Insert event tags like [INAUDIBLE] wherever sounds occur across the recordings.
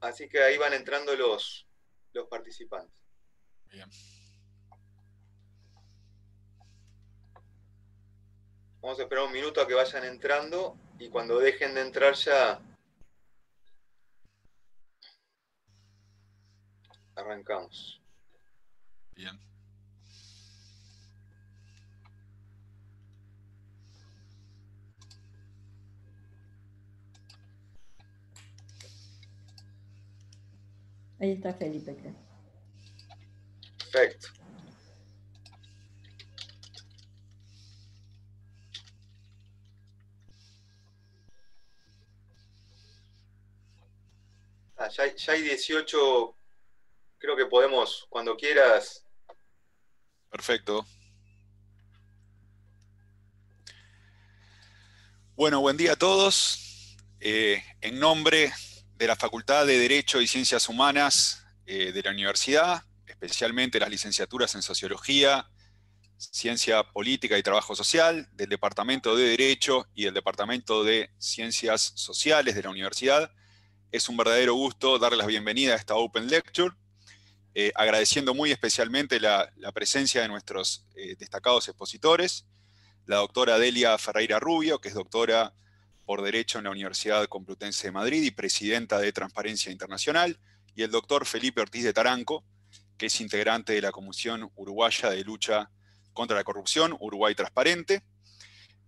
Así que ahí van entrando los, los participantes. Bien. Vamos a esperar un minuto a que vayan entrando y cuando dejen de entrar ya arrancamos. Bien. Ahí está Felipe, Perfecto. Ah, ya, ya hay 18, creo que podemos, cuando quieras. Perfecto. Bueno, buen día a todos. Eh, en nombre de la Facultad de Derecho y Ciencias Humanas eh, de la Universidad, especialmente las licenciaturas en Sociología, Ciencia Política y Trabajo Social, del Departamento de Derecho y del Departamento de Ciencias Sociales de la Universidad. Es un verdadero gusto darles la bienvenida a esta Open Lecture, eh, agradeciendo muy especialmente la, presencia de nuestros eh, destacados expositores, la doctora Delia Ferreira Rubio, que es doctora por Derecho en la Universidad Complutense de Madrid y presidenta de Transparencia Internacional, y el doctor Felipe Ortiz de Taranco, que es integrante de la Comisión Uruguaya de Lucha contra la Corrupción, Uruguay Transparente.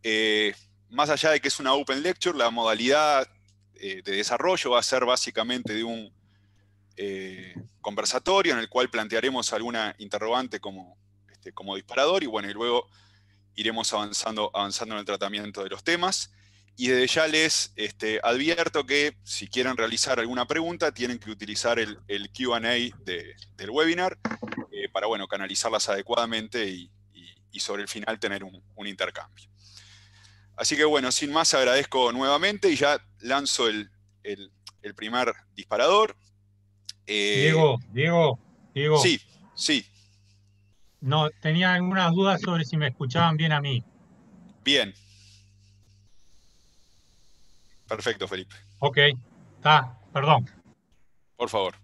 Eh, más allá de que es una Open Lecture, la modalidad eh, de desarrollo va a ser básicamente de un eh, conversatorio en el cual plantearemos alguna interrogante como, este, como disparador y bueno, y luego iremos avanzando, avanzando en el tratamiento de los temas. Y desde ya les este, advierto que si quieren realizar alguna pregunta, tienen que utilizar el, QA del webinar eh, para bueno, canalizarlas adecuadamente y, sobre el final tener un, intercambio. Así que bueno, sin más agradezco nuevamente y ya lanzo el, primer disparador. Eh, Diego, Diego, Diego. Sí, sí. No, tenía algunas dudas sobre si me escuchaban bien a mí. Bien, Perfecto, Felipe. Ok, está, perdón. Por favor.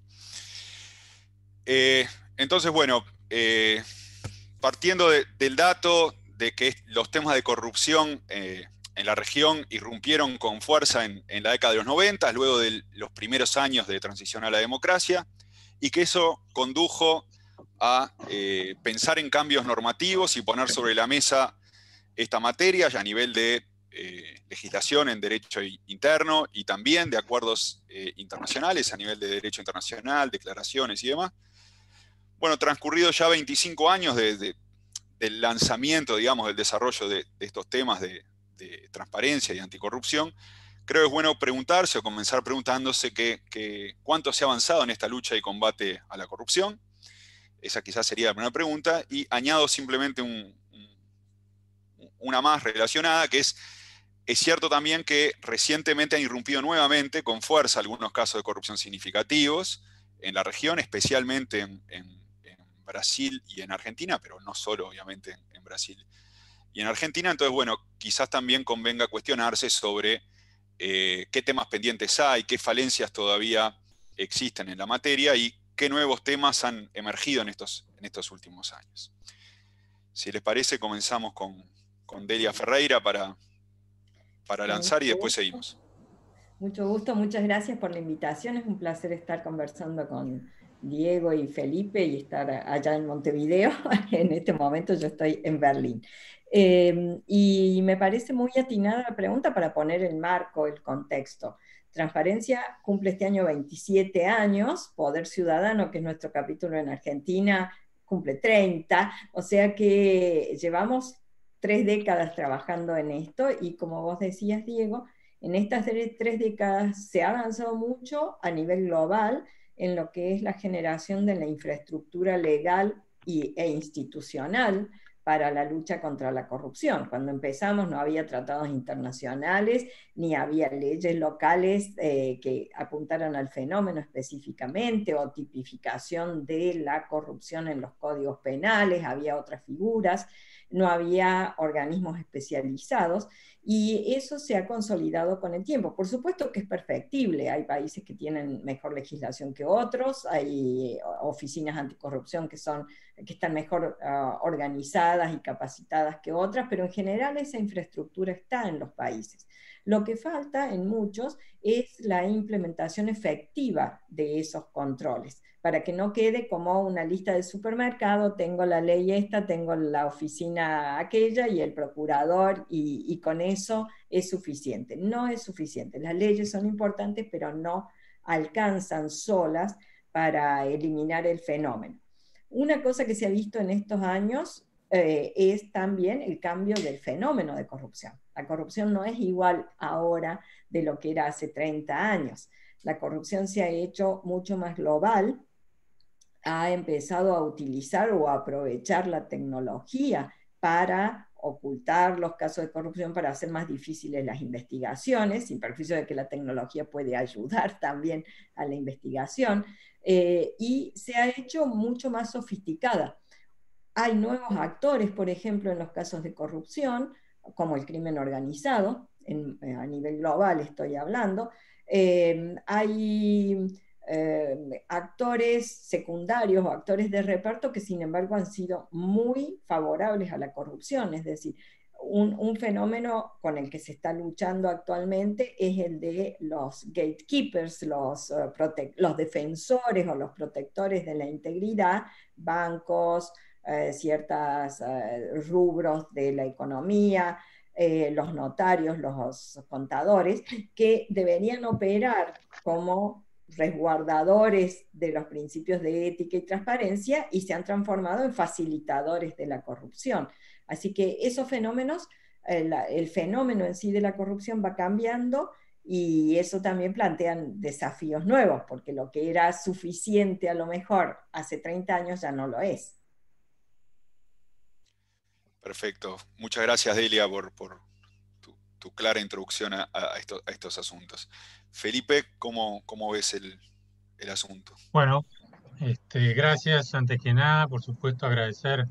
Eh, entonces, bueno, eh, partiendo del dato de que los temas de corrupción eh, en la región irrumpieron con fuerza en, la década de los 90, luego de los primeros años de transición a la democracia, y que eso condujo a pensar en cambios normativos y poner sobre la mesa esta materia ya a nivel de eh, legislación en derecho interno y también de acuerdos eh, internacionales a nivel de derecho internacional, declaraciones y demás. Bueno, transcurridos ya 25 años del lanzamiento, digamos, del desarrollo de, estos temas de, transparencia y anticorrupción, creo que es bueno preguntarse o comenzar preguntándose que, cuánto se ha avanzado en esta lucha y combate a la corrupción. Esa quizás sería la primera pregunta. Y añado simplemente una más relacionada, que es es cierto también que recientemente han irrumpido nuevamente con fuerza algunos casos de corrupción significativos en la región, especialmente en, Brasil y en Argentina, pero no solo obviamente en, Brasil y en Argentina. Entonces, bueno, quizás también convenga cuestionarse sobre eh, qué temas pendientes hay, qué falencias todavía existen en la materia y qué nuevos temas han emergido en estos, últimos años. Si les parece, comenzamos con, con Delia Ferreira para, para lanzar y después seguimos. Mucho gusto, muchas gracias por la invitación. Es un placer estar conversando con Diego y Felipe y estar allá en Montevideo. [LAUGHS] En este momento yo estoy en Berlín. Em, y me parece muy atinada la pregunta para poner el marco, el contexto. Transparencia cumple este año 27 años, Poder Ciudadano, que es nuestro capítulo en Argentina, cumple 30, o sea que llevamos tres décadas trabajando en esto y como vos decías, Diego, en estas tres décadas se ha avanzado mucho a nivel global en lo que es la generación de la infraestructura legal y, e institucional para la lucha contra la corrupción. Cuando empezamos no había tratados internacionales ni había leyes locales eh, que apuntaran al fenómeno específicamente o tipificación de la corrupción en los códigos penales, había otras figuras, no había organismos especializados y eso se ha consolidado con el tiempo. Por supuesto que es perfectible, hay países que tienen mejor legislación que otros, hay oficinas anticorrupción que, son, que están mejor ah, organizadas y capacitadas que otras, pero en general esa infraestructura está en los países. Lo que falta en muchos es la implementación efectiva de esos controles para que no quede como una lista de supermercado, tengo la ley esta, tengo la oficina aquella y el procurador y, con eso es suficiente. No es suficiente. Las leyes son importantes, pero no alcanzan solas para eliminar el fenómeno. Una cosa que se ha visto en estos años eh, es también el cambio del fenómeno de corrupción. La corrupción no es igual ahora de lo que era hace 30 años. La corrupción se ha hecho mucho más global ha empezado a utilizar o a aprovechar la tecnología para ocultar los casos de corrupción, para hacer más difíciles las investigaciones, sin perjuicio de que la tecnología puede ayudar [LAUGHS] también a la investigación, eh, y se ha hecho mucho más sofisticada. Hay nuevos actores, por ejemplo, en los casos de corrupción, como el crimen organizado, eh, a nivel global estoy hablando. Eh, hay eh, actores secundarios o actores de reparto que sin embargo han sido muy favorables a la corrupción. Es decir, un, fenómeno con el que se está luchando actualmente es el de los gatekeepers, los, los defensores o los protectores de la integridad, bancos, eh, ciertos rubros de la economía, los notarios, los contadores, que deberían operar como resguardadores de los principios de ética y transparencia y se han transformado en facilitadores de la corrupción. Así que esos fenómenos, el, fenómeno en sí de la corrupción va cambiando y eso también plantea desafíos nuevos, porque lo que era suficiente a lo mejor hace 30 años ya no lo es. Perfecto. Muchas gracias, Delia, por, tu, clara introducción a estos asuntos. Felipe, ¿cómo, ves el, asunto? Bueno, este, gracias antes que nada, por supuesto, agradecer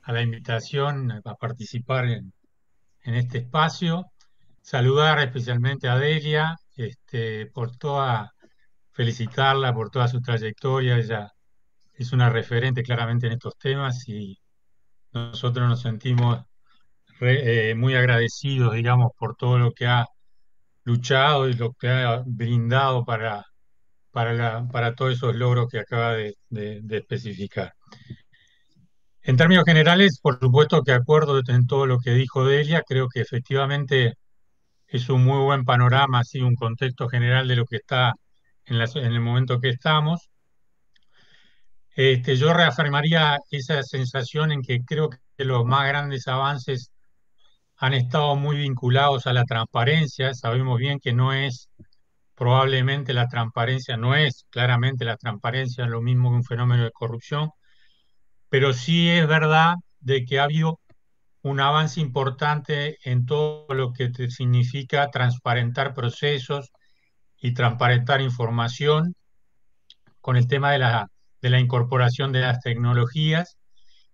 a la invitación a participar en, este espacio. Saludar especialmente a Delia, este, por toda, felicitarla por toda su trayectoria. Ella es una referente claramente en estos temas y nosotros nos sentimos eh, muy agradecidos, digamos, por todo lo que ha luchado y lo que ha brindado para, para, para todos esos logros que acaba de, especificar. En términos generales, por supuesto que acuerdo en todo lo que dijo Delia, creo que efectivamente es un muy buen panorama, así un contexto general de lo que está en, en el momento que estamos. Este, yo reafirmaría esa sensación en que creo que los más grandes avances han estado muy vinculados a la transparencia. Sabemos bien que no es, probablemente la transparencia no es claramente la transparencia lo mismo que un fenómeno de corrupción, pero sí es verdad de que ha habido un avance importante en todo lo que significa transparentar procesos y transparentar información con el tema de la, de la incorporación de las tecnologías.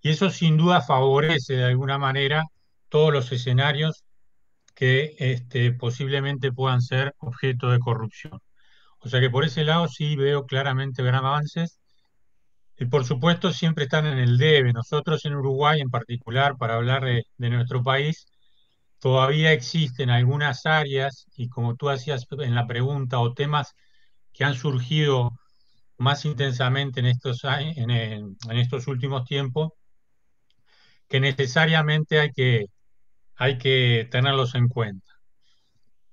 Y eso sin duda favorece de alguna manera todos los escenarios que este, posiblemente puedan ser objeto de corrupción. O sea que por ese lado sí veo claramente gran avances. Y por supuesto siempre están en el debe. Nosotros en Uruguay en particular, para hablar de, de nuestro país, todavía existen algunas áreas, y como tú hacías en la pregunta, o temas que han surgido más intensamente en estos, en, en estos últimos tiempos, que necesariamente hay que hay que tenerlos en cuenta.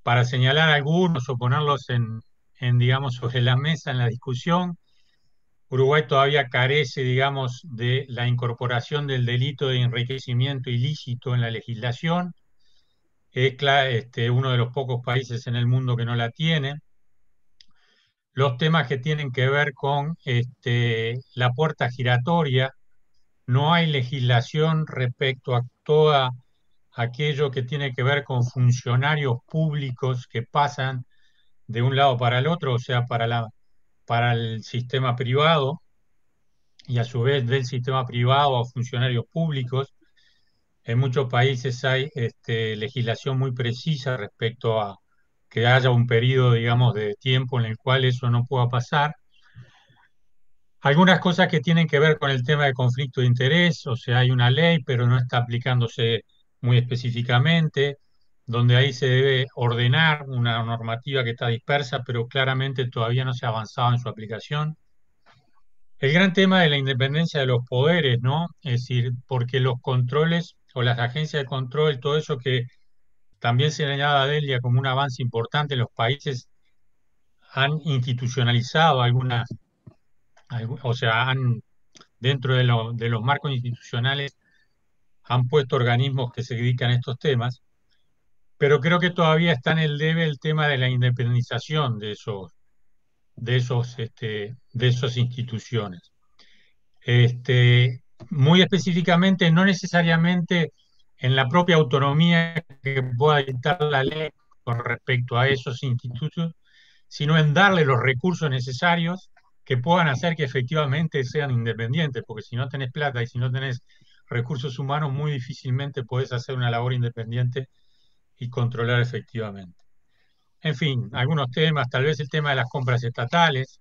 Para señalar algunos o ponerlos en, digamos, sobre la mesa en la discusión, Uruguay todavía carece, digamos, de la incorporación del delito de enriquecimiento ilícito en la legislación. Es este, uno de los pocos países en el mundo que no la tiene. Los temas que tienen que ver con este, la puerta giratoria no hay legislación respecto a todo aquello que tiene que ver con funcionarios públicos que pasan de un lado para el otro, o sea, para, el sistema privado y a su vez del sistema privado a funcionarios públicos. En muchos países hay este, legislación muy precisa respecto a que haya un periodo, digamos, de tiempo en el cual eso no pueda pasar. Algunas cosas que tienen que ver con el tema de conflicto de interés, o sea, hay una ley, pero no está aplicándose muy específicamente, donde ahí se debe ordenar una normativa que está dispersa, pero claramente todavía no se ha avanzado en su aplicación. El gran tema de la independencia de los poderes, ¿no? Es decir, porque los controles o las agencias de control, todo eso que también se señala Delia como un avance importante, los países han institucionalizado algunas, o sea, han, dentro de, los marcos institucionales, han puesto organismos que se dedican a estos temas, pero creo que todavía está en el debe el tema de la independización de esos, de esos, este, de esas instituciones. Este, muy específicamente, no necesariamente en la propia autonomía que pueda dictar la ley con respecto a esos institutos, sino en darle los recursos necesarios que puedan hacer que efectivamente sean independientes, porque si no tenés plata y si no tenés recursos humanos, muy difícilmente podés hacer una labor independiente y controlar efectivamente. En fin, algunos temas, tal vez el tema de las compras estatales.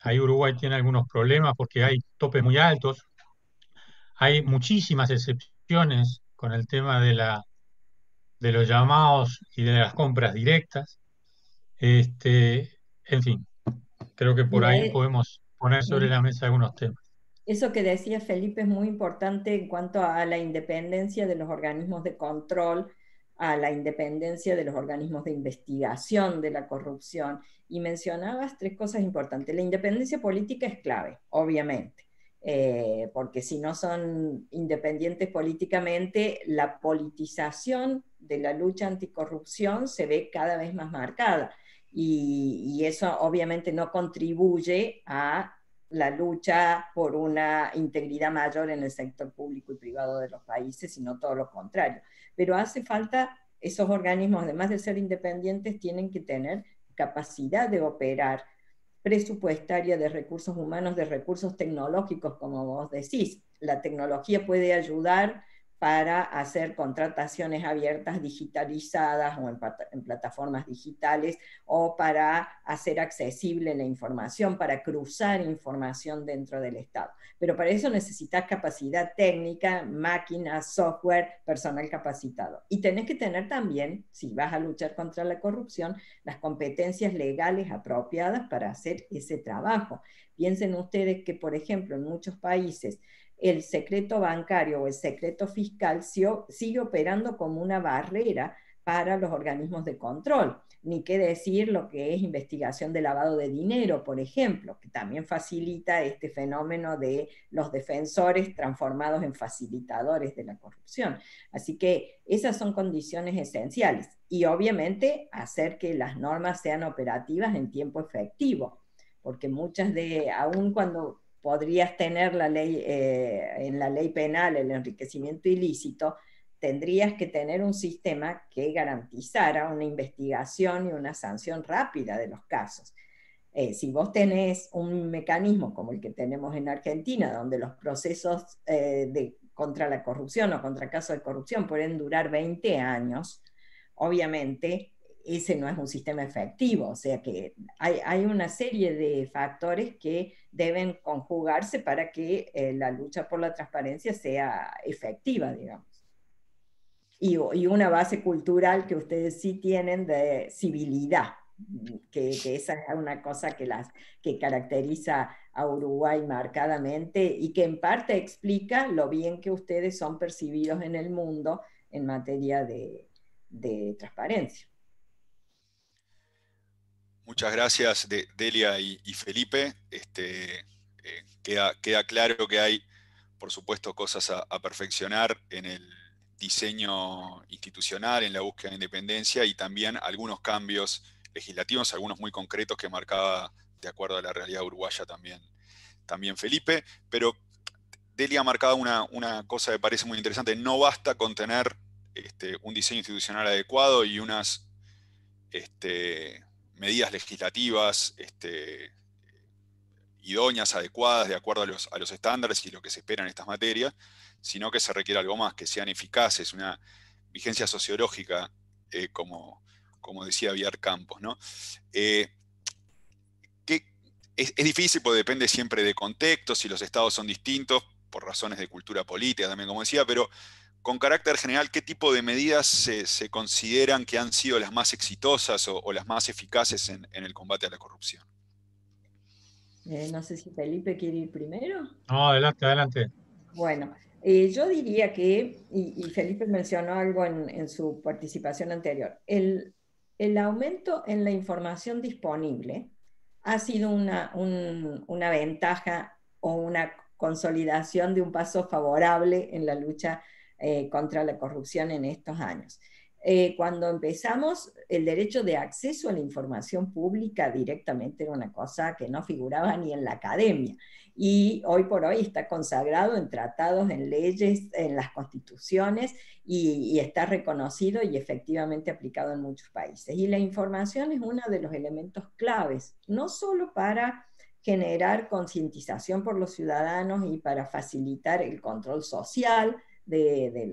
Ahí Uruguay tiene algunos problemas porque hay topes muy altos. Hay muchísimas excepciones con el tema de, la, de los llamados y de las compras directas. Este, en fin, creo que por ahí podemos poner sobre la mesa algunos temas. Eso que decía Felipe es muy importante en cuanto a la independencia de los organismos de control a la independencia de los organismos de investigación de la corrupción. Y mencionabas tres cosas importantes. La independencia política es clave, obviamente, eh, porque si no son independientes políticamente, la politización de la lucha anticorrupción se ve cada vez más marcada. Y, y eso obviamente no contribuye a la lucha por una integridad mayor en el sector público y privado de los países, sino todo lo contrario pero hace falta, esos organismos, además de ser independientes, tienen que tener capacidad de operar presupuestaria de recursos humanos, de recursos tecnológicos, como vos decís. La tecnología puede ayudar para hacer contrataciones abiertas digitalizadas o en, plataformas digitales o para hacer accesible la información, para cruzar información dentro del Estado. Pero para eso necesitas capacidad técnica, máquinas, software, personal capacitado. Y tenés que tener también, si vas a luchar contra la corrupción, las competencias legales apropiadas para hacer ese trabajo. Piensen ustedes que, por ejemplo, en muchos países, el secreto bancario o el secreto fiscal sigue operando como una barrera para los organismos de control. Ni qué decir lo que es investigación de lavado de dinero, por ejemplo, que también facilita este fenómeno de los defensores transformados en facilitadores de la corrupción. Así que esas son condiciones esenciales. Y obviamente hacer que las normas sean operativas en tiempo efectivo, porque muchas de, aun cuando podrías tener la ley, eh, en la ley penal el enriquecimiento ilícito, tendrías que tener un sistema que garantizara una investigación y una sanción rápida de los casos. Eh, si vos tenés un mecanismo como el que tenemos en Argentina, donde los procesos eh, de, contra la corrupción o contra casos de corrupción pueden durar 20 años, obviamente ese no es un sistema efectivo, o sea que hay, una serie de factores que deben conjugarse para que eh, la lucha por la transparencia sea efectiva, digamos. Y, una base cultural que ustedes sí tienen de civilidad, que, esa es una cosa que, las, que caracteriza a Uruguay marcadamente y que en parte explica lo bien que ustedes son percibidos en el mundo en materia de transparencia. Muchas gracias, Delia y, Felipe. Este, eh, queda, claro que hay, por supuesto, cosas a, perfeccionar en el diseño institucional, en la búsqueda de independencia y también algunos cambios legislativos, algunos muy concretos que marcaba de acuerdo a la realidad uruguaya también, también Felipe. Pero Deli ha marcado una, cosa que parece muy interesante. No basta con tener este, un diseño institucional adecuado y unas este, medidas legislativas este, idóneas, adecuadas, de acuerdo a los, estándares y lo que se espera en estas materias, sino que se requiere algo más, que sean eficaces, una vigencia sociológica, eh, como, como decía Villar Campos. ¿no? Eh, es, difícil porque depende siempre de contexto, si los estados son distintos, por razones de cultura política también, como decía, pero con carácter general, ¿qué tipo de medidas se, consideran que han sido las más exitosas o, las más eficaces en, el combate a la corrupción? Eh, no sé si Felipe quiere ir primero. No, adelante, adelante. Bueno, eh, yo diría que, y, Felipe mencionó algo en, su participación anterior, el, el, aumento en la información disponible ha sido una, una ventaja o una consolidación de un paso favorable en la lucha eh, contra la corrupción en estos años. Eh, cuando empezamos, el derecho de acceso a la información pública directamente era una cosa que no figuraba ni en la academia y hoy por hoy está consagrado en tratados, en leyes, en las constituciones y, está reconocido y efectivamente aplicado en muchos países. Y la información es uno de los elementos claves, no solo para generar concientización por los ciudadanos y para facilitar el control social de,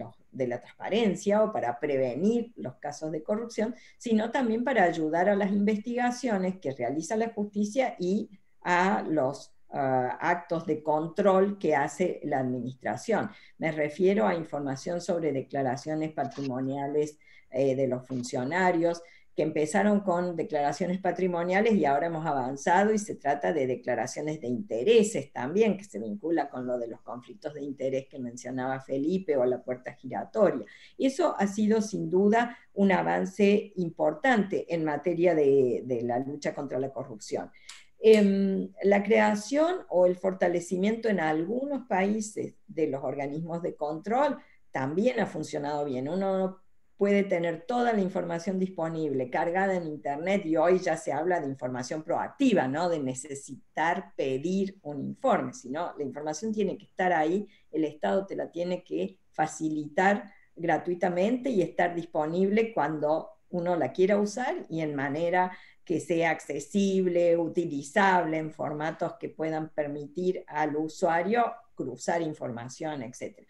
la transparencia o para prevenir los casos de corrupción, sino también para ayudar a las investigaciones que realiza la justicia y a los Ah, actos de control que hace la administración. Me refiero a información sobre declaraciones patrimoniales eh, de los funcionarios, que empezaron con declaraciones patrimoniales y ahora hemos avanzado y se trata de declaraciones de intereses también, que se vincula con lo de los conflictos de interés que mencionaba Felipe o la puerta giratoria. Eso ha sido sin duda un avance importante en materia de, de la lucha contra la corrupción. Em, la creación o el fortalecimiento en algunos países de los organismos de control también ha funcionado bien. Uno puede tener toda la información disponible, cargada en Internet, y hoy ya se habla de información proactiva, no de necesitar pedir un informe, sino la información tiene que estar ahí, el Estado te la tiene que facilitar gratuitamente y estar disponible cuando uno la quiera usar y en manera que sea accesible, utilizable en formatos que puedan permitir al usuario cruzar información, etc.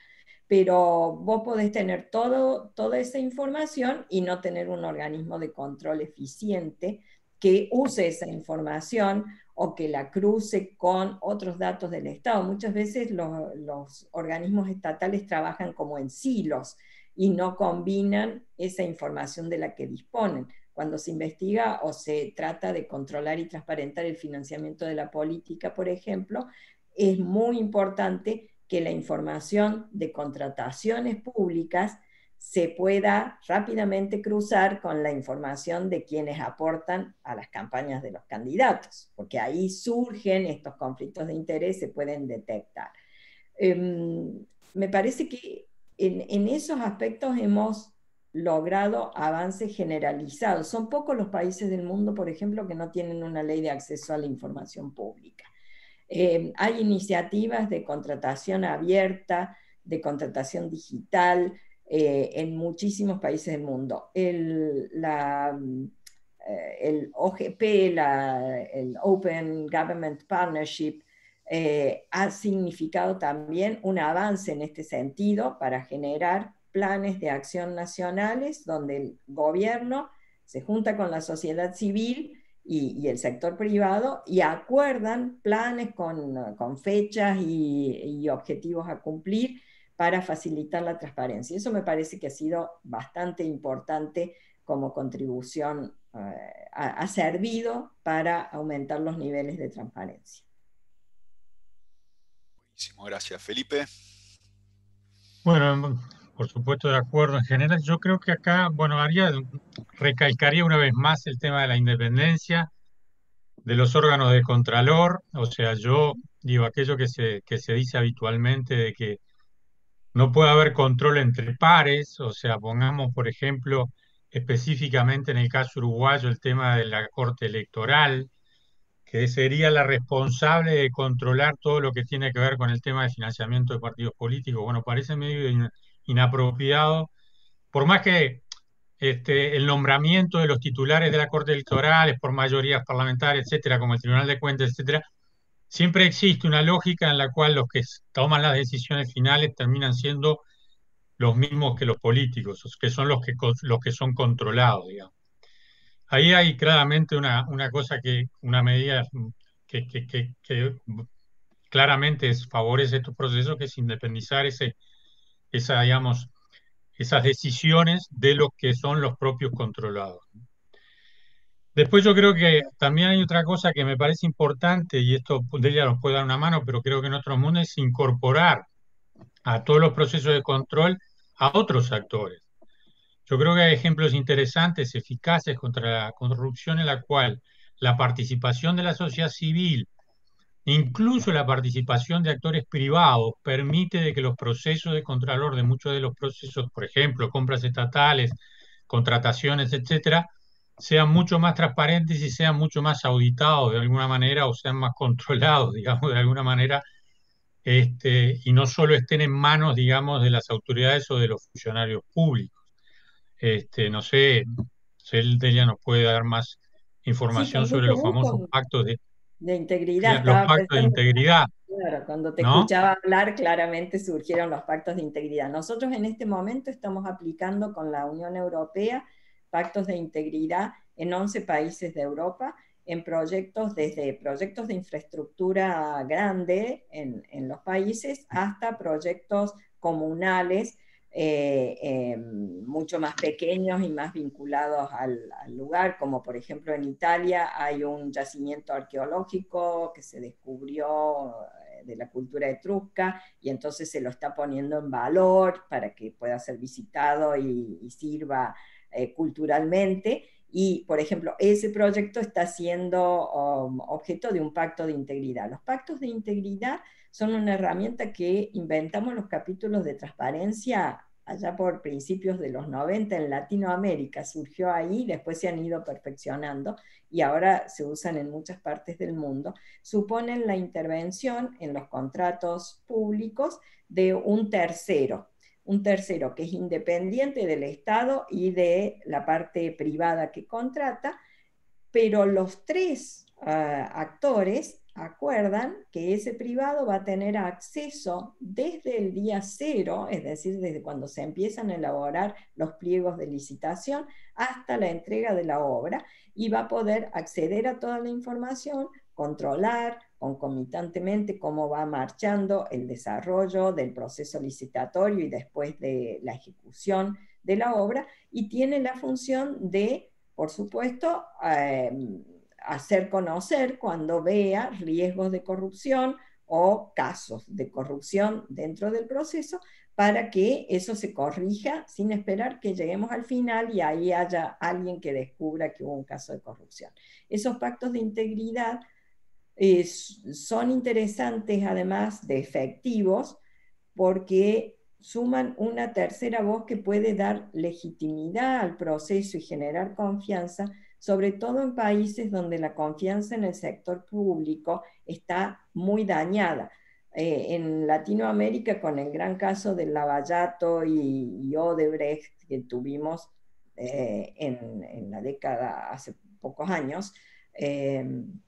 Pero vos podés tener todo, toda esa información y no tener un organismo de control eficiente que use esa información o que la cruce con otros datos del Estado. Muchas veces los, los organismos estatales trabajan como en silos y no combinan esa información de la que disponen cuando se investiga o se trata de controlar y transparentar el financiamiento de la política, por ejemplo, es muy importante que la información de contrataciones públicas se pueda rápidamente cruzar con la información de quienes aportan a las campañas de los candidatos, porque ahí surgen estos conflictos de interés, se pueden detectar. Em, me parece que en, en esos aspectos hemos logrado avances generalizados. Son pocos los países del mundo, por ejemplo, que no tienen una ley de acceso a la información pública. Eh, hay iniciativas de contratación abierta, de contratación digital eh, en muchísimos países del mundo. El, eh, el OGP, el Open Government Partnership, ha significado también un avance en este sentido para generar planes de acción nacionales donde el gobierno se junta con la sociedad civil y, el sector privado y acuerdan planes con, fechas y, objetivos a cumplir para facilitar la transparencia. Eso me parece que ha sido bastante importante como contribución, eh, ha, servido para aumentar los niveles de transparencia. Buenísimo, gracias. Felipe. Bueno, por supuesto, de acuerdo. En general, yo creo que acá, bueno, haría, recalcaría una vez más el tema de la independencia de los órganos de contralor. O sea, yo digo aquello que se, que se dice habitualmente de que no puede haber control entre pares. O sea, pongamos, por ejemplo, específicamente en el caso uruguayo, el tema de la corte electoral, que sería la responsable de controlar todo lo que tiene que ver con el tema de financiamiento de partidos políticos. Bueno, parece medio inapropiado, por más que este, el nombramiento de los titulares de la Corte Electoral es por mayorías parlamentarias, etcétera, como el Tribunal de Cuentas, etcétera, siempre existe una lógica en la cual los que toman las decisiones finales terminan siendo los mismos que los políticos, que son los que, los que son controlados, digamos. Ahí hay claramente una, una cosa que, una medida que, que, que, claramente favorece estos procesos, que es independizar ese, esas decisiones de los que son los propios controlados. Después yo creo que también hay otra cosa que me parece importante, y esto ella nos puede dar una mano, pero creo que en otros mundos es incorporar a todos los procesos de control a otros actores. Yo creo que hay ejemplos interesantes, eficaces contra la corrupción en la cual la participación de la sociedad civil, incluso la participación de actores privados, permite de que los procesos de contralor de muchos de los procesos, por ejemplo, compras estatales, contrataciones, etcétera, sean mucho más transparentes y sean mucho más auditados de alguna manera o sean más [LAUGHS] controlados, digamos, de alguna manera, este, y no solo estén en manos, digamos, de las autoridades o de los funcionarios públicos. Este, no sé, si ella nos puede dar más información sobre los famosos pactos de, de integridad. Los pactos de integridad. Claro, cuando te escuchaba hablar, claramente surgieron los pactos de integridad. Nosotros en este momento estamos aplicando con la Unión Europea pactos de integridad en 11 países de Europa, en proyectos, desde proyectos de infraestructura grande en, en los países hasta proyectos comunales eh, em, mucho más pequeños y más vinculados al, lugar, como por ejemplo en Italia hay un yacimiento arqueológico que se descubrió eh, de la cultura etrusca y entonces se lo está poniendo en valor para que pueda ser visitado y, sirva eh, culturalmente. Y, por ejemplo, ese proyecto está siendo um, objeto de un pacto de integridad. Los pactos de integridad son una herramienta que inventamos los capítulos de transparencia allá por principios de los 90 en Latinoamérica. Surgió ahí, después se han ido perfeccionando y ahora se usan en muchas partes del mundo. Suponen la intervención en los contratos públicos de un tercero, un tercero que es independiente del Estado y de la parte privada que contrata, pero los tres ah, actores acuerdan que ese privado va a tener acceso desde el día cero, es decir, desde cuando se empiezan a elaborar los pliegos de licitación hasta la entrega de la obra y va a poder acceder a toda la información, controlar concomitantemente cómo va marchando el desarrollo del proceso licitatorio y después de la ejecución de la obra y tiene la función de, por supuesto, eh, hacer conocer cuando vea riesgos de corrupción o casos de corrupción dentro del proceso para que eso se corrija sin esperar que lleguemos al final y ahí haya alguien que descubra que hubo un caso de corrupción. Esos pactos de integridad eh, son interesantes además de efectivos porque suman una tercera voz que puede dar legitimidad al proceso y generar confianza sobre todo en países donde la confianza en el sector público está muy dañada. Eh, en Latinoamérica, con el gran caso del Lavallato y, Odebrecht que tuvimos eh, en, la década, hace pocos años, em,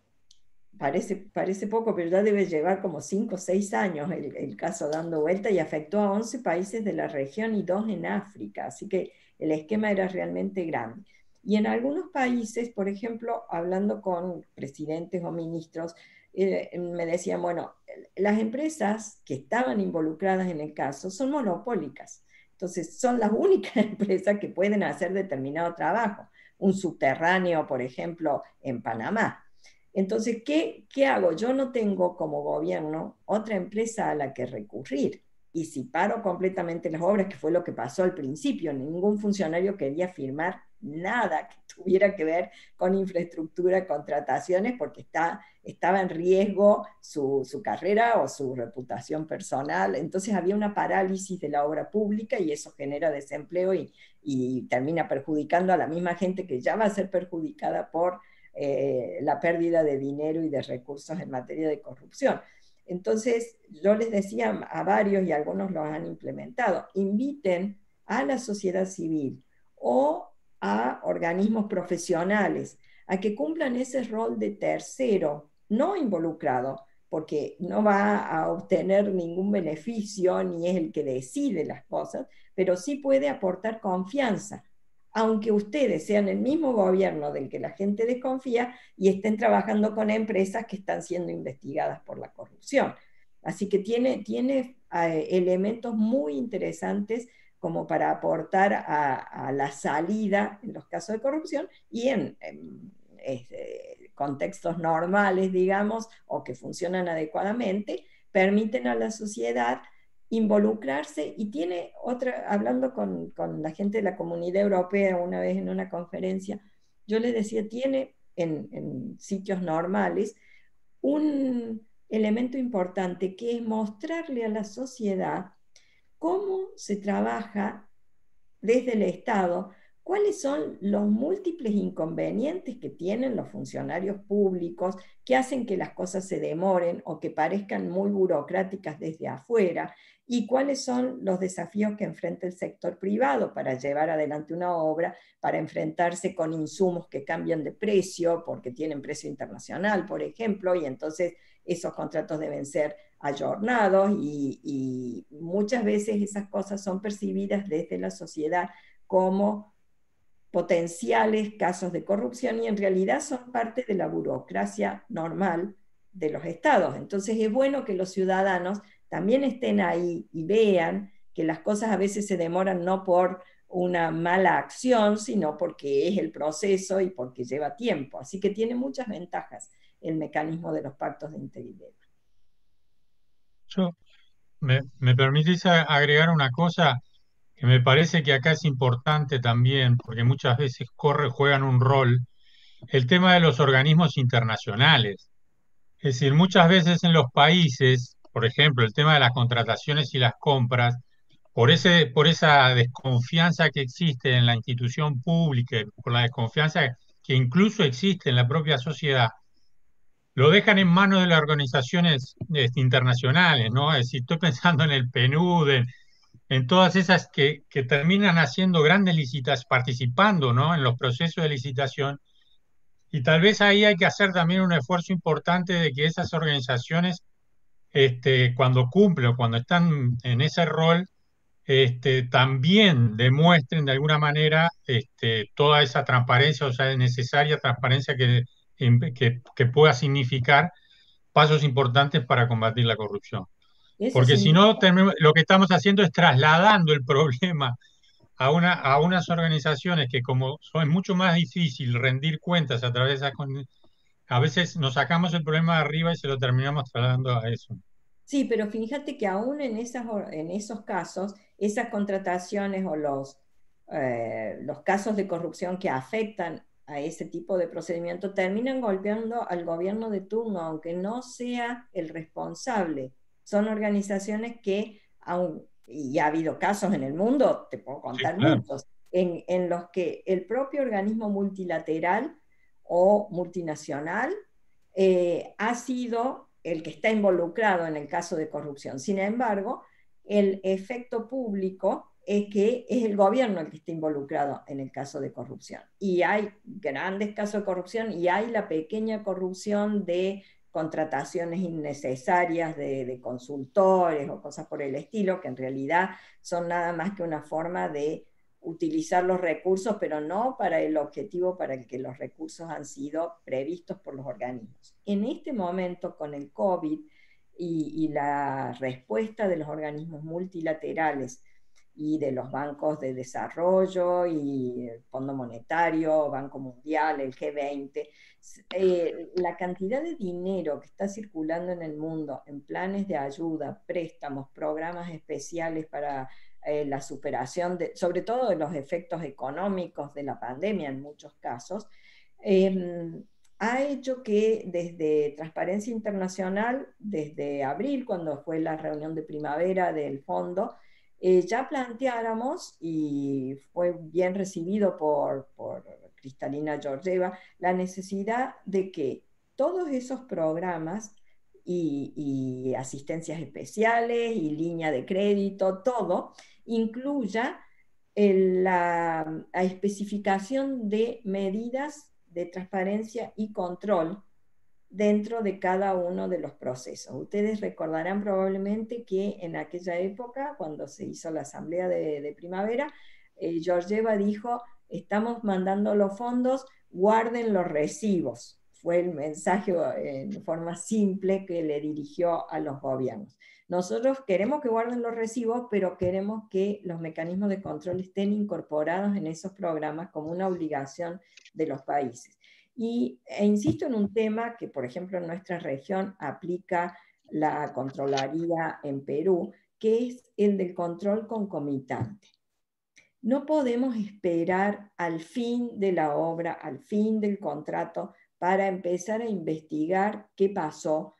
parece, parece poco, pero ya debe llevar como 5 o 6 años el, el, caso dando vuelta y afectó a 11 países de la región y dos en África, así que el esquema era realmente grande. Y en algunos países, por ejemplo, hablando con presidentes o ministros, eh, me decían, bueno, las empresas que estaban involucradas en el caso son monopólicas. Entonces, son las únicas [LAUGHS] empresas que pueden hacer determinado trabajo. Un subterráneo, por ejemplo, en Panamá. Entonces, ¿qué, ¿qué hago? Yo no tengo como gobierno otra empresa a la que recurrir. Y si paro completamente las obras, que fue lo que pasó al principio, ningún funcionario quería firmar nada que [LAUGHS] tuviera que ver con infraestructura, contrataciones, porque está, estaba en riesgo su, carrera o su reputación personal. Entonces había una parálisis de la obra pública y eso genera desempleo y, termina perjudicando a la misma gente que ya va a ser perjudicada por eh, la pérdida de dinero y de recursos en materia de corrupción. Entonces, yo les decía a varios y algunos lo han implementado, inviten a la sociedad civil o a organismos profesionales a que cumplan ese rol de tercero, no involucrado, porque no va a obtener ningún beneficio ni es el que decide las cosas, pero sí puede aportar confianza, aunque ustedes sean el mismo gobierno del que la gente desconfía y estén trabajando con empresas que están siendo investigadas por la corrupción. Así que tiene, tiene eh, elementos muy interesantes como para aportar a, la salida en los casos de corrupción y en, este, contextos normales, digamos, o que funcionan adecuadamente, permiten a la sociedad involucrarse y tiene otra, hablando con, la gente de la comunidad europea una vez en una conferencia, yo les decía, tiene en, en sitios normales un elemento importante que es mostrarle a la sociedad cómo se trabaja desde el Estado, cuáles son los múltiples inconvenientes que tienen los funcionarios públicos que hacen que las cosas se demoren o que parezcan muy burocráticas desde afuera y cuáles son los desafíos que enfrenta el sector privado para llevar adelante una obra, para enfrentarse con insumos que cambian de precio porque tienen precio internacional, por ejemplo, y entonces esos contratos deben ser ayornados y, muchas veces esas cosas son percibidas desde la sociedad como potenciales casos de corrupción y en realidad son parte de la burocracia normal de los estados. Entonces es bueno que los ciudadanos también estén ahí y vean que las cosas a veces se demoran no por una mala acción, sino porque es el proceso y porque lleva tiempo. Así que tiene muchas ventajas el mecanismo de los pactos de integridad. Me, me agregar una cosa que me parece que acá es importante también, porque muchas veces corre, juegan un rol, el tema de los organismos internacionales. Es decir, muchas veces en los países, por ejemplo, el tema de las contrataciones y las compras, por, ese, por esa desconfianza que existe en la institución pública, por la desconfianza que incluso existe en la propia sociedad, lo dejan en manos de las organizaciones este, internacionales, ¿no? Es decir, estoy [LAUGHS] pensando en el PNUD, en, todas esas que, terminan haciendo grandes licitaciones, participando, ¿no? En los procesos de licitación. Y tal vez ahí hay que hacer también un esfuerzo importante de que esas organizaciones, este, cuando cumplen cuando están en ese rol, este, también demuestren de alguna manera este, toda esa transparencia, o sea, necesaria transparencia que que, pueda significar pasos importantes para combatir la corrupción. Porque si no, lo que estamos haciendo es trasladando el [LAUGHS] problema a, una, a unas organizaciones que como son mucho más difícil rendir cuentas a través de a veces nos sacamos el problema de arriba y se lo terminamos trasladando a eso. Sí, pero fíjate que aún en, esas, en esos casos, esas contrataciones o los, eh, los casos de corrupción que afectan a ese tipo de procedimiento terminan golpeando al gobierno de turno, aunque no sea el responsable. Son organizaciones que, aún, y ha habido casos en el mundo, te puedo contar muchos, en, los que el propio organismo multilateral o multinacional eh, ha sido el que está involucrado en el caso de corrupción. Sin embargo, el efecto público es que es el gobierno el que está involucrado en el caso de corrupción. Y hay grandes casos de corrupción y hay la pequeña corrupción de contrataciones innecesarias de, consultores o cosas por el estilo, que en realidad son nada más que una forma de utilizar los recursos, pero no para el objetivo para el que los recursos han sido previstos por los organismos. En este momento, con el COVID y, y la respuesta de los organismos multilaterales, y de los bancos de desarrollo y el Fondo Monetario, Banco Mundial, el G20. Eh, la cantidad de dinero que está circulando en el mundo en planes de ayuda, préstamos, programas especiales para eh, la superación, de, sobre todo de los efectos económicos de la pandemia en muchos casos, em, ha hecho que desde Transparencia Internacional, desde abril, cuando fue la reunión de primavera del fondo, eh, ya planteáramos, y fue bien recibido por, por Cristalina Georgieva, la necesidad de que todos esos programas y, asistencias especiales y línea de crédito, todo, incluya la especificación de medidas de transparencia y control dentro de cada uno de los procesos. Ustedes recordarán probablemente que en aquella época, cuando se hizo la asamblea de, primavera, eh, Georgieva dijo, estamos mandando los fondos, guarden los recibos. Fue el mensaje en forma simple que le dirigió a los gobiernos. Nosotros queremos que guarden los recibos, pero queremos que los mecanismos de control estén incorporados en esos programas como una obligación de los países. Y e insisto en un tema que, por ejemplo, en nuestra región aplica la Contraloría en Perú, que es el del control concomitante. No podemos esperar al fin de la obra, al fin del contrato, para empezar a investigar qué pasó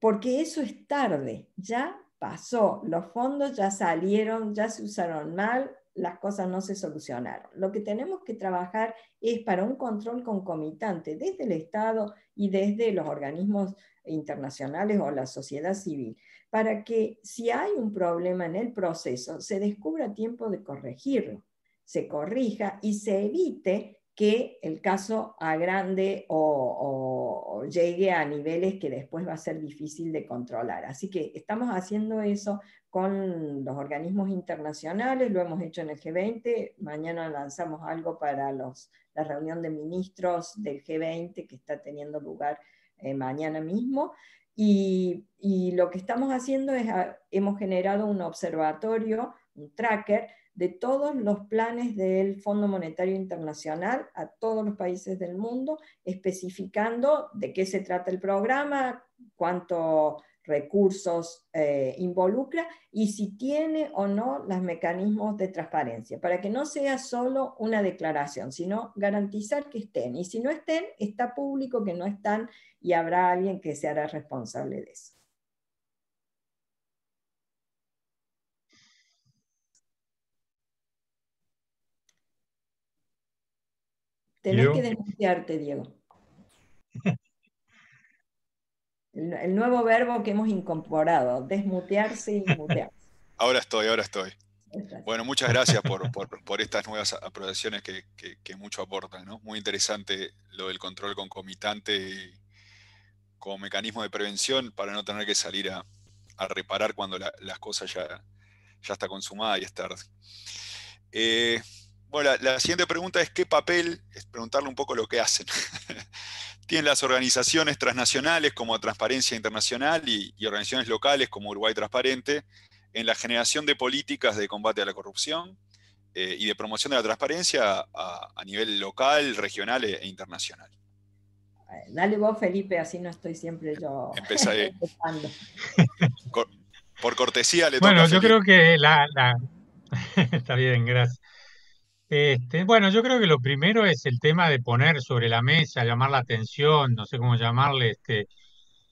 porque eso es tarde, ya pasó, los fondos ya salieron, ya se usaron mal, las cosas no se solucionaron. Lo que tenemos que trabajar es para un control concomitante desde el Estado y desde los organismos internacionales o la sociedad civil, para que si hay un problema en el proceso, se descubra tiempo de corregirlo, se corrija y se evite que el caso agrande o, llegue a niveles que después va a ser difícil de controlar. Así que estamos haciendo eso con los organismos internacionales, lo hemos hecho en el G20, mañana lanzamos algo para los, la reunión de ministros del G20 que está teniendo lugar eh, mañana mismo. Y, y, lo que estamos haciendo es, ah, hemos generado un observatorio, un tracker, de todos los planes del Fondo Monetario Internacional a todos los países del mundo, especificando de qué se trata el programa, cuántos recursos eh, involucra y si tiene o no los mecanismos de transparencia, para que no sea solo una declaración, sino garantizar que estén. Y si no estén, está público que no están y habrá alguien que se hará responsable de eso. Tenés que desmutearte, Diego. [LAUGHS] El, nuevo verbo que hemos incorporado, desmutearse y mutearse. [LAUGHS] Ahora estoy, ahora estoy. Bueno, muchas gracias por, estas nuevas aprobaciones que, mucho aportan. ¿no? Muy interesante lo del control concomitante como mecanismo de prevención para no tener que salir a, reparar cuando las cosas ya, ya está consumada y es tarde. Eh, bueno, la, siguiente pregunta es qué papel, es preguntarle un poco lo que hacen. [LAUGHS] Tienen las organizaciones transnacionales como Transparencia Internacional y, organizaciones locales como Uruguay Transparente en la generación de políticas de combate a la corrupción eh, y de promoción de la transparencia a, nivel local, regional e, e internacional. Dale vos, Felipe, así no estoy siempre yo. [LAUGHS] Empezaré. por cortesía le toca Bueno, yo creo que la... [LAUGHS] Está bien, gracias. Este, bueno, yo creo que lo primero es el tema de poner sobre la mesa, llamar la atención, no sé cómo llamarle, este,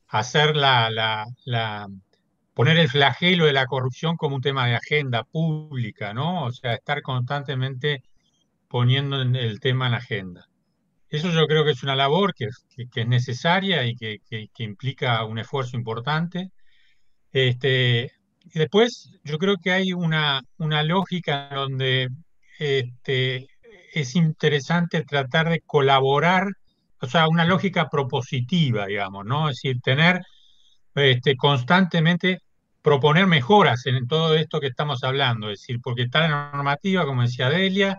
hacer la, la, poner el flagelo de la corrupción como un tema de agenda pública, ¿no? O sea, estar constantemente poniendo el tema en agenda. Eso yo creo que es una labor que, es necesaria y que, implica un esfuerzo importante. Este, y después yo creo que hay una, una lógica donde este, es interesante tratar de colaborar, o sea, una lógica propositiva, digamos, ¿no? Es decir, tener este, constantemente proponer mejoras en todo esto que estamos hablando, es decir, porque está la normativa, como decía Delia,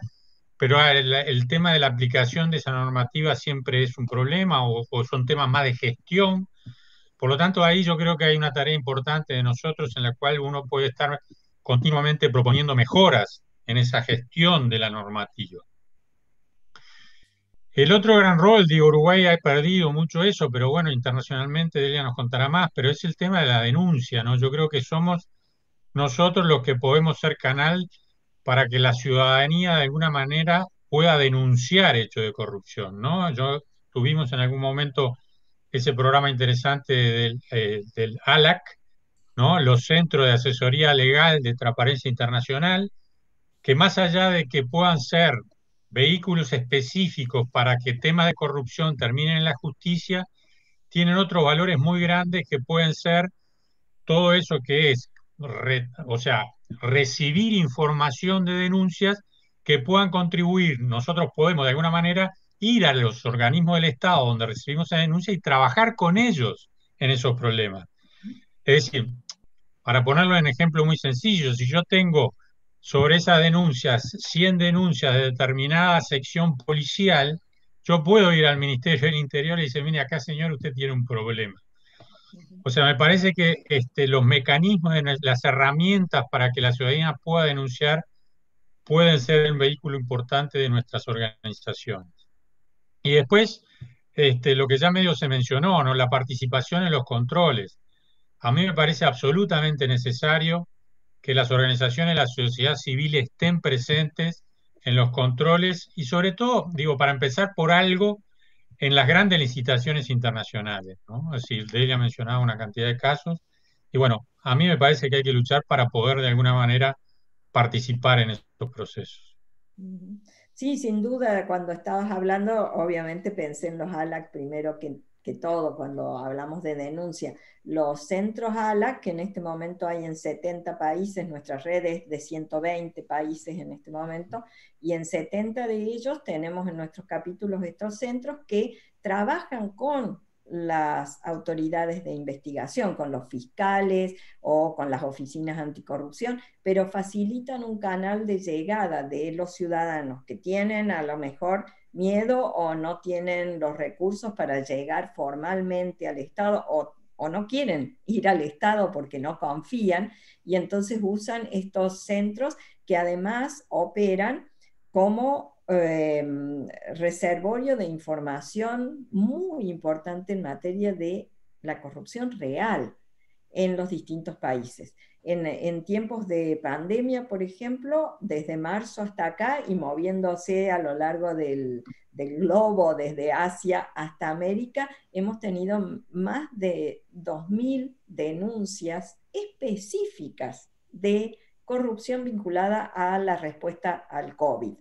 pero el, tema de la aplicación de esa normativa siempre es un problema o, son temas más de gestión. Por lo tanto, ahí yo creo que hay una tarea importante de nosotros en la cual uno puede estar continuamente proponiendo mejoras en esa gestión de la normativa. El otro gran rol, de Uruguay ha perdido mucho eso, pero bueno, internacionalmente Delia nos contará más, pero es el tema de la denuncia, ¿no? Yo creo que somos nosotros los que podemos ser canal para que la ciudadanía de alguna manera pueda denunciar hechos de corrupción, ¿no? Yo tuvimos en algún momento ese programa interesante del, eh, del ALAC, ¿no? los centros de asesoría legal de transparencia internacional, que más allá de que puedan ser vehículos específicos para que temas de corrupción terminen en la justicia, tienen otros valores muy grandes que pueden ser todo eso que es, o sea, recibir información de denuncias que puedan contribuir. Nosotros podemos de alguna manera ir a los organismos del Estado donde recibimos esa denuncia y trabajar con ellos en esos problemas. Es decir, para ponerlo en ejemplo muy sencillo, si yo tengo sobre esas denuncias 100 denuncias de determinada sección policial, yo puedo ir al Ministerio del Interior y decir, mire, acá señor, usted tiene un problema. O sea, me parece que este, los mecanismos, las herramientas para que la ciudadanía pueda denunciar pueden ser un vehículo importante de nuestras organizaciones. Y después, este, lo que ya medio se mencionó, ¿no? la participación en los controles. A mí me parece absolutamente necesario que las organizaciones de la sociedad civil estén presentes en los controles y sobre todo, digo, para empezar por algo, en las grandes licitaciones internacionales. Es decir, Delia mencionaba una cantidad de casos y bueno, a mí me parece que hay que luchar para poder de alguna manera participar en estos procesos. Sí, sin duda, cuando estabas hablando, obviamente pensé en los ALAC primero que, que todo, cuando hablamos de denuncia. Los centros ALAC, que en este momento hay en 70 países, nuestras redes de 120 países en este momento, y en 70 de ellos tenemos en nuestros capítulos estos centros que trabajan con las autoridades de investigación, con los fiscales o con las oficinas anticorrupción, pero facilitan un canal de llegada de los ciudadanos que tienen a lo mejor miedo o no tienen los recursos para llegar formalmente al Estado o, no quieren ir al Estado porque no confían y entonces usan estos centros que además operan como Em, reservorio de información muy importante en materia de la corrupción real en los distintos países. En, tiempos de pandemia, por ejemplo, desde marzo hasta acá y moviéndose a lo largo del, globo, desde Asia hasta América, hemos tenido más de 2.000 denuncias específicas de corrupción vinculada a la respuesta al COVID.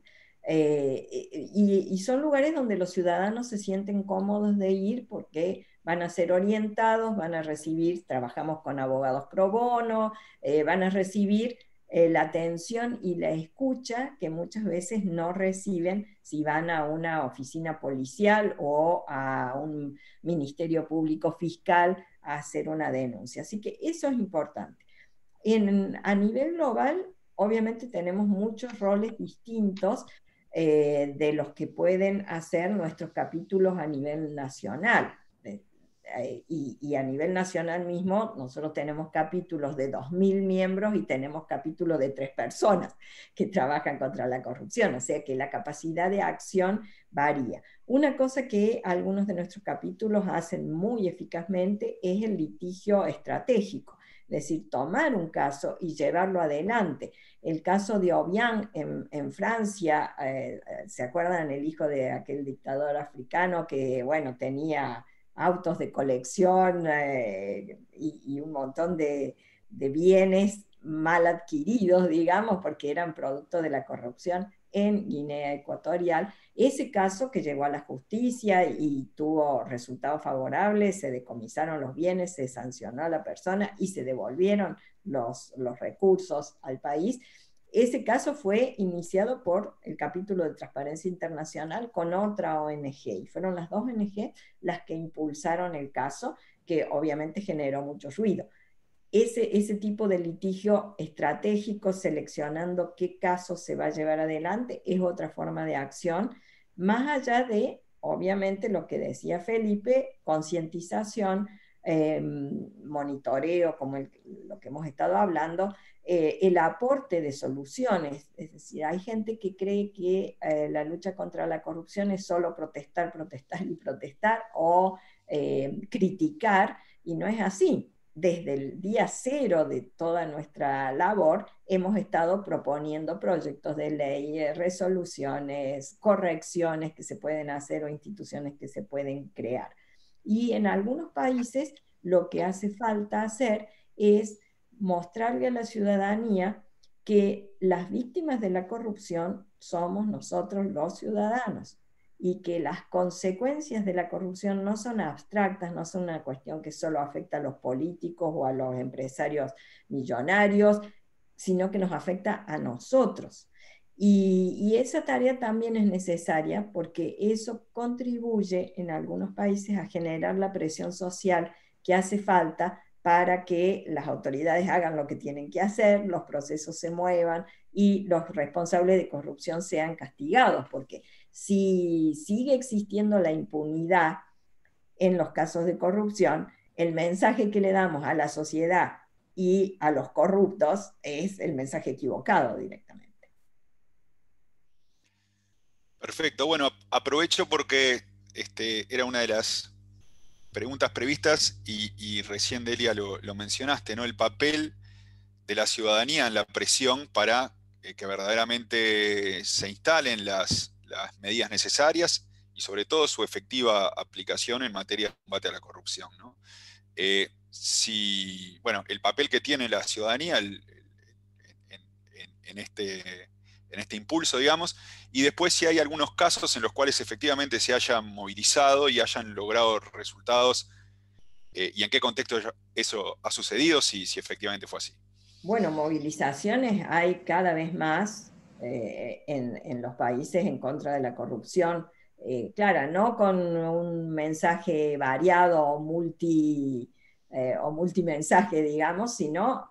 Eh, y, son lugares donde los ciudadanos se sienten cómodos de ir porque van a ser orientados, van a recibir, trabajamos con abogados pro bono, eh, van a recibir eh, la atención y la escucha que muchas veces no reciben si van a una oficina policial o a un ministerio público fiscal a hacer una denuncia. Así que eso es importante. a nivel global, obviamente tenemos muchos roles distintos eh, de los que pueden hacer nuestros capítulos a nivel nacional. Eh, y, a nivel nacional mismo, nosotros tenemos capítulos de 2.000 miembros y tenemos capítulos de tres personas que trabajan contra la corrupción, o sea que la capacidad de acción varía. Una cosa que algunos de nuestros capítulos hacen muy eficazmente es el litigio estratégico es decir, tomar un caso y llevarlo adelante. El caso de Obiang en, Francia, eh, ¿se acuerdan el hijo de aquel dictador africano que, bueno, tenía autos de colección eh, y, un montón de, bienes mal adquiridos, digamos, porque eran producto de la corrupción? en Guinea Ecuatorial. Ese caso que llegó a la justicia y tuvo resultados favorables, se decomisaron los bienes, se sancionó a la persona y se devolvieron los recursos al país. Ese caso fue iniciado por el capítulo de Transparencia Internacional con otra ONG y fueron las dos ONG las que impulsaron el caso, que obviamente generó mucho ruido. Ese, ese tipo de litigio estratégico, seleccionando qué caso se va a llevar adelante, es otra forma de acción, más allá de, obviamente, lo que decía Felipe, concientización, em, monitoreo, como lo que hemos estado hablando, eh, el aporte de soluciones. Es decir, hay gente que cree que eh, la lucha contra la corrupción es solo protestar, protestar y protestar o eh, criticar, y no es así desde el día cero de toda nuestra labor, hemos estado proponiendo proyectos de ley, eh, resoluciones, correcciones que se pueden hacer o instituciones que se pueden crear. Y en algunos países lo que hace falta hacer es mostrarle a la ciudadanía que las víctimas de la corrupción somos nosotros los ciudadanos y que las consecuencias de la corrupción no son abstractas, no son una cuestión que solo afecta a los políticos o a los empresarios millonarios, sino que nos afecta a nosotros. Y, esa tarea también es necesaria porque eso contribuye en algunos países a generar la presión social que hace falta para que las autoridades hagan lo que tienen que hacer, los procesos se muevan y los responsables de corrupción sean castigados, porque si sigue existiendo la impunidad en los casos de corrupción, el mensaje que le damos a la sociedad y a los corruptos es el mensaje equivocado directamente. Perfecto, bueno, aprovecho porque este, era una de las preguntas previstas y, recién Delia lo, lo, mencionaste, ¿no? El papel de la ciudadanía en la presión para eh, que verdaderamente se instalen las, medidas necesarias y sobre todo su efectiva aplicación en materia de combate a la corrupción. Eh, si, bueno, el papel que tiene la ciudadanía en, este, en este impulso, digamos, y después si hay algunos casos en los cuales efectivamente se hayan movilizado y hayan logrado resultados, eh, y en qué contexto eso ha sucedido, si, si efectivamente fue así. Bueno, movilizaciones hay cada vez más eh, en, los países en contra de la corrupción. Eh, claro, no con un mensaje variado o, multi, o multimensaje, digamos, sino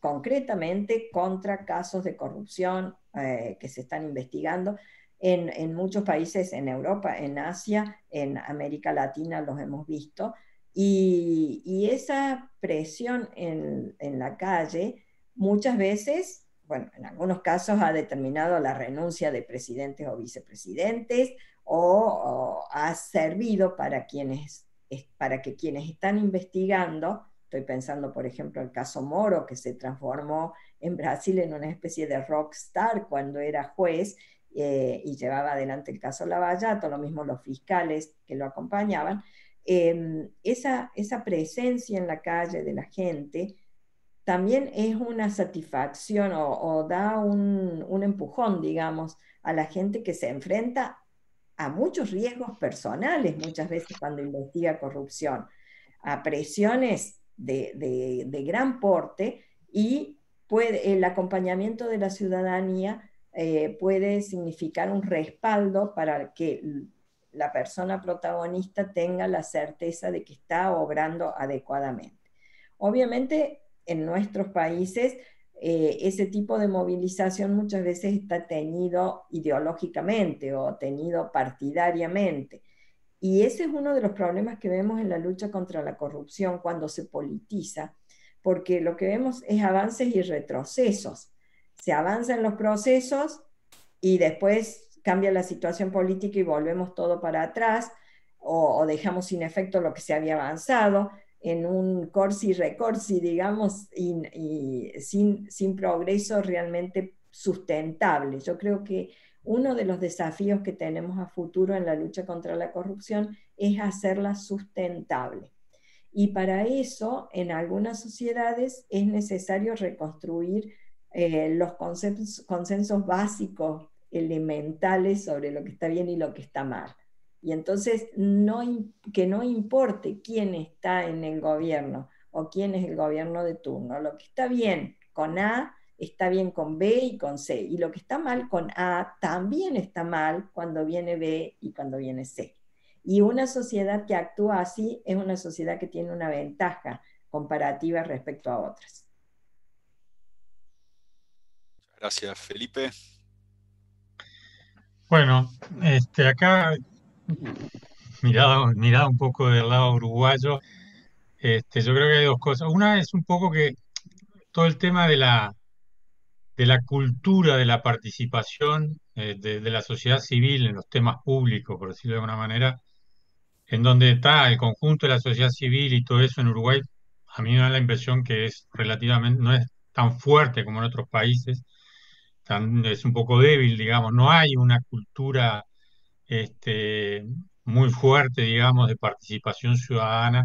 concretamente contra casos de corrupción eh, que se están investigando en, muchos países, en Europa, en Asia, en América Latina los hemos visto. Y, esa presión en, la calle muchas veces, bueno, en algunos casos ha determinado la renuncia de presidentes o vicepresidentes o, ha servido para, quienes, para que quienes están investigando Estoy pensando, por ejemplo, el caso Moro, que se transformó en Brasil en una especie de rockstar cuando era juez eh, y llevaba adelante el caso Lavallato, lo mismo los fiscales que lo acompañaban. Em, esa, esa presencia en la calle de la gente también es una satisfacción o, da un, un, empujón, digamos, a la gente que se enfrenta a muchos riesgos personales muchas veces cuando investiga corrupción, a presiones de, gran porte y puede, el acompañamiento de la ciudadanía eh, puede significar un respaldo para que la persona protagonista tenga la certeza de que está obrando adecuadamente. Obviamente, en nuestros países, eh, ese tipo de movilización muchas veces está tenido ideológicamente o tenido partidariamente. Y ese es uno de los problemas que vemos en la lucha contra la corrupción cuando se politiza, porque lo que vemos es avances y retrocesos. Se avanza en los procesos y después cambia la situación política y volvemos todo para atrás o, dejamos sin efecto lo que se había avanzado en un corsi recorsi, digamos, sin, sin progreso realmente sustentable. Yo creo que uno de los desafíos que tenemos a futuro en la lucha contra la corrupción es hacerla sustentable. Y para eso, en algunas sociedades es necesario reconstruir eh, los consensos, básicos, elementales sobre lo que está bien y lo que está mal. Y entonces, que no importe quién está en el gobierno o quién es el gobierno de turno, lo que está bien con A está bien con B y con C. Y lo que está mal con A también está mal cuando viene B y cuando viene C. Y una sociedad que actúa así es una sociedad que tiene una ventaja comparativa respecto a otras. Gracias, Felipe. Bueno, este, acá, mirado, mirado un poco del lado uruguayo, este, yo creo que hay dos cosas. Una es un poco que todo el tema de la, de la cultura de la participación eh, de, la sociedad civil en los temas públicos, por decirlo de alguna manera, en donde está el conjunto de la sociedad civil y todo eso en Uruguay, a mí me da la impresión que es relativamente, no es tan fuerte como en otros países, es un poco débil, digamos, no hay una cultura este, muy fuerte, digamos, de participación ciudadana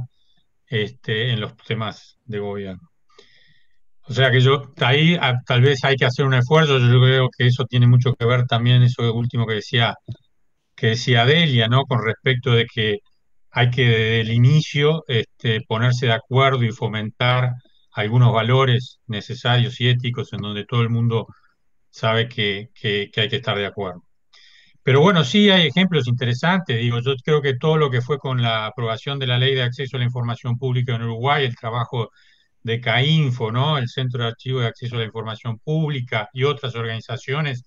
este, en los temas de gobierno. O sea que yo, ahí ah, tal vez hay que hacer un esfuerzo, yo creo que eso tiene mucho que ver también, eso último que decía, que decía Delia, ¿no? Con respecto de que hay que desde el inicio este, ponerse de acuerdo y fomentar algunos valores necesarios y éticos en donde todo el mundo sabe que, hay que estar de acuerdo. Pero bueno, sí hay ejemplos interesantes. Digo, yo creo que todo lo que fue con la aprobación de la ley de acceso a la información pública en Uruguay, el trabajo de CAINFO, ¿no? El Centro de Archivo de Acceso a la Información Pública y otras organizaciones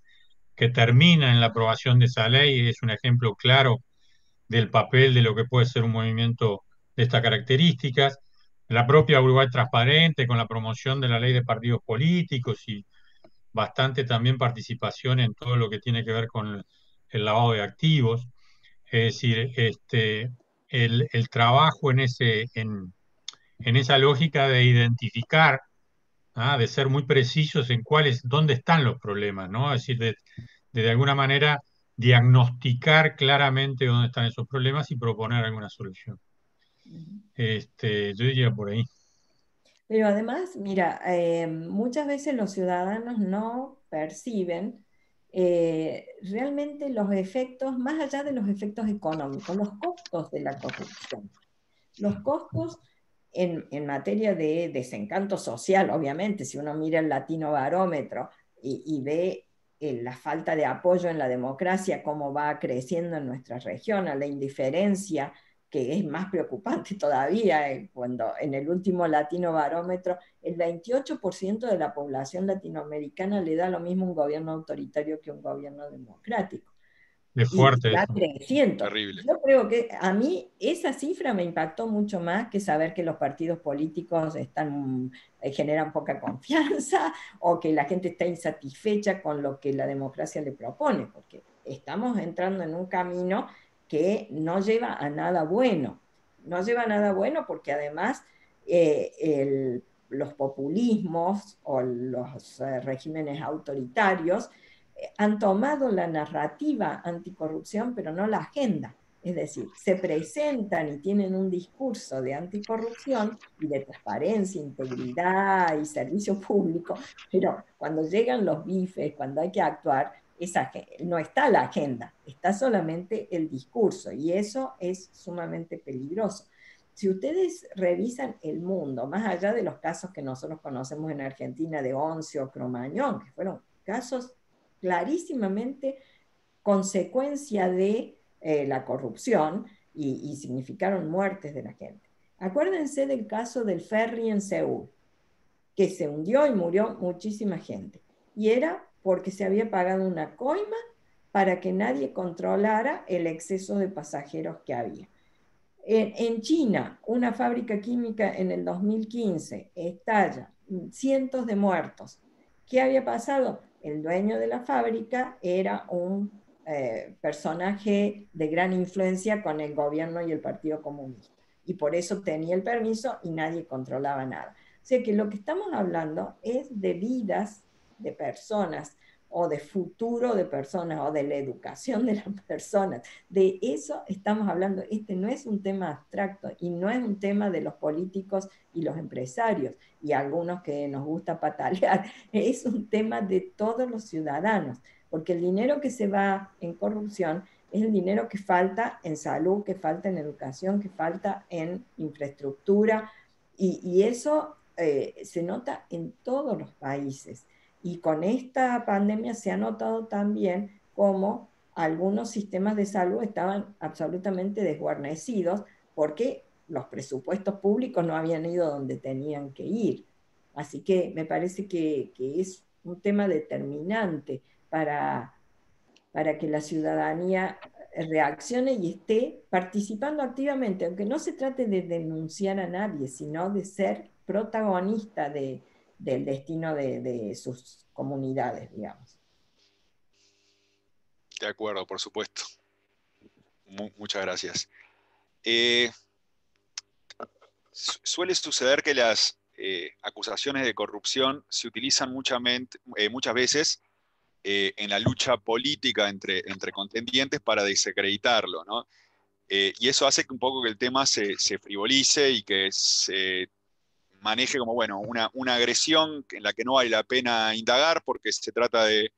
que terminan en la aprobación de esa ley, es un ejemplo claro del papel de lo que puede ser un movimiento de estas características. La propia Uruguay Transparente, con la promoción de la ley de partidos políticos y bastante también participación en todo lo que tiene que ver con el lavado de activos. Es decir, este, el, trabajo en, ese, en, esa lógica de identificar, ¿ah? de ser muy precisos en cuáles, dónde están los problemas, ¿no? Es decir, de, de, alguna manera diagnosticar claramente dónde están esos problemas y proponer alguna solución. Este, yo diría por ahí. Pero además, mira, eh, muchas veces los ciudadanos no perciben eh, realmente los efectos, más allá de los efectos económicos, los costos de la corrupción. Los costos en, materia de desencanto social, obviamente, si uno mira el latino barómetro y, ve eh, la falta de apoyo en la democracia, cómo va creciendo en nuestra región, a la indiferencia que es más preocupante [LAUGHS] todavía, eh, cuando en el último latino barómetro el 28% de la población latinoamericana le da lo mismo un gobierno autoritario que un gobierno democrático. Es fuerte. Está creciendo. Yo creo que a mí esa cifra me impactó mucho más que saber que los partidos políticos están, eh, generan poca [LAUGHS] confianza o que la gente está insatisfecha con lo que la democracia le propone, porque estamos entrando en un camino que no lleva a nada bueno. No lleva a nada bueno porque además eh, los populismos o los eh, regímenes autoritarios eh, han tomado la narrativa anticorrupción, pero no la agenda. Es decir, se presentan y tienen un discurso de anticorrupción y de transparencia, integridad y servicio público, pero cuando llegan los bifes, cuando hay que actuar, esa, no está la agenda, está solamente el discurso y eso es sumamente peligroso. Si ustedes revisan el mundo, más allá de los casos que nosotros conocemos en Argentina de Once o Cromañón, que fueron casos clarísimamente consecuencia de eh, la corrupción y, y significaron muertes de la gente. Acuérdense del caso del ferry en Seúl, que se hundió y murió muchísima gente. Y era porque se había pagado una coima para que nadie controlara el exceso de pasajeros que había. En, China, una fábrica química en el 2015 estalla, cientos de muertos. ¿Qué había pasado? El dueño de la fábrica era un eh, personaje de gran influencia con el gobierno y el Partido Comunista. Y por eso tenía el permiso y nadie controlaba nada. O sea que lo que estamos hablando es de vidas de personas o de futuro de personas o de la educación de las personas. De eso estamos hablando. Este no es un tema abstracto y no es un tema de los políticos y los empresarios y algunos que nos gusta patalear. [LAUGHS] Es un tema de todos los ciudadanos, porque el dinero que se va en corrupción es el dinero que falta en salud, que falta en educación, que falta en infraestructura y, eso eh, se nota en todos los países. Y con esta pandemia se ha notado también cómo algunos sistemas de salud estaban absolutamente desguarnecidos porque los presupuestos públicos no habían ido donde tenían que ir. Así que me parece que, es un tema determinante para, para que la ciudadanía reaccione y esté participando activamente, aunque no se trate de denunciar a nadie, sino de ser protagonista de, del destino de, sus comunidades, digamos. De acuerdo, por supuesto. muchas gracias. Eh, suele suceder que las eh, acusaciones de corrupción se utilizan eh, muchas veces en la lucha política entre, contendientes para desacreditarlo, ¿no? y eso hace que un poco que el tema se, se frivolice y que se maneje como, bueno, una, una, agresión en la que no vale la pena indagar porque se trata de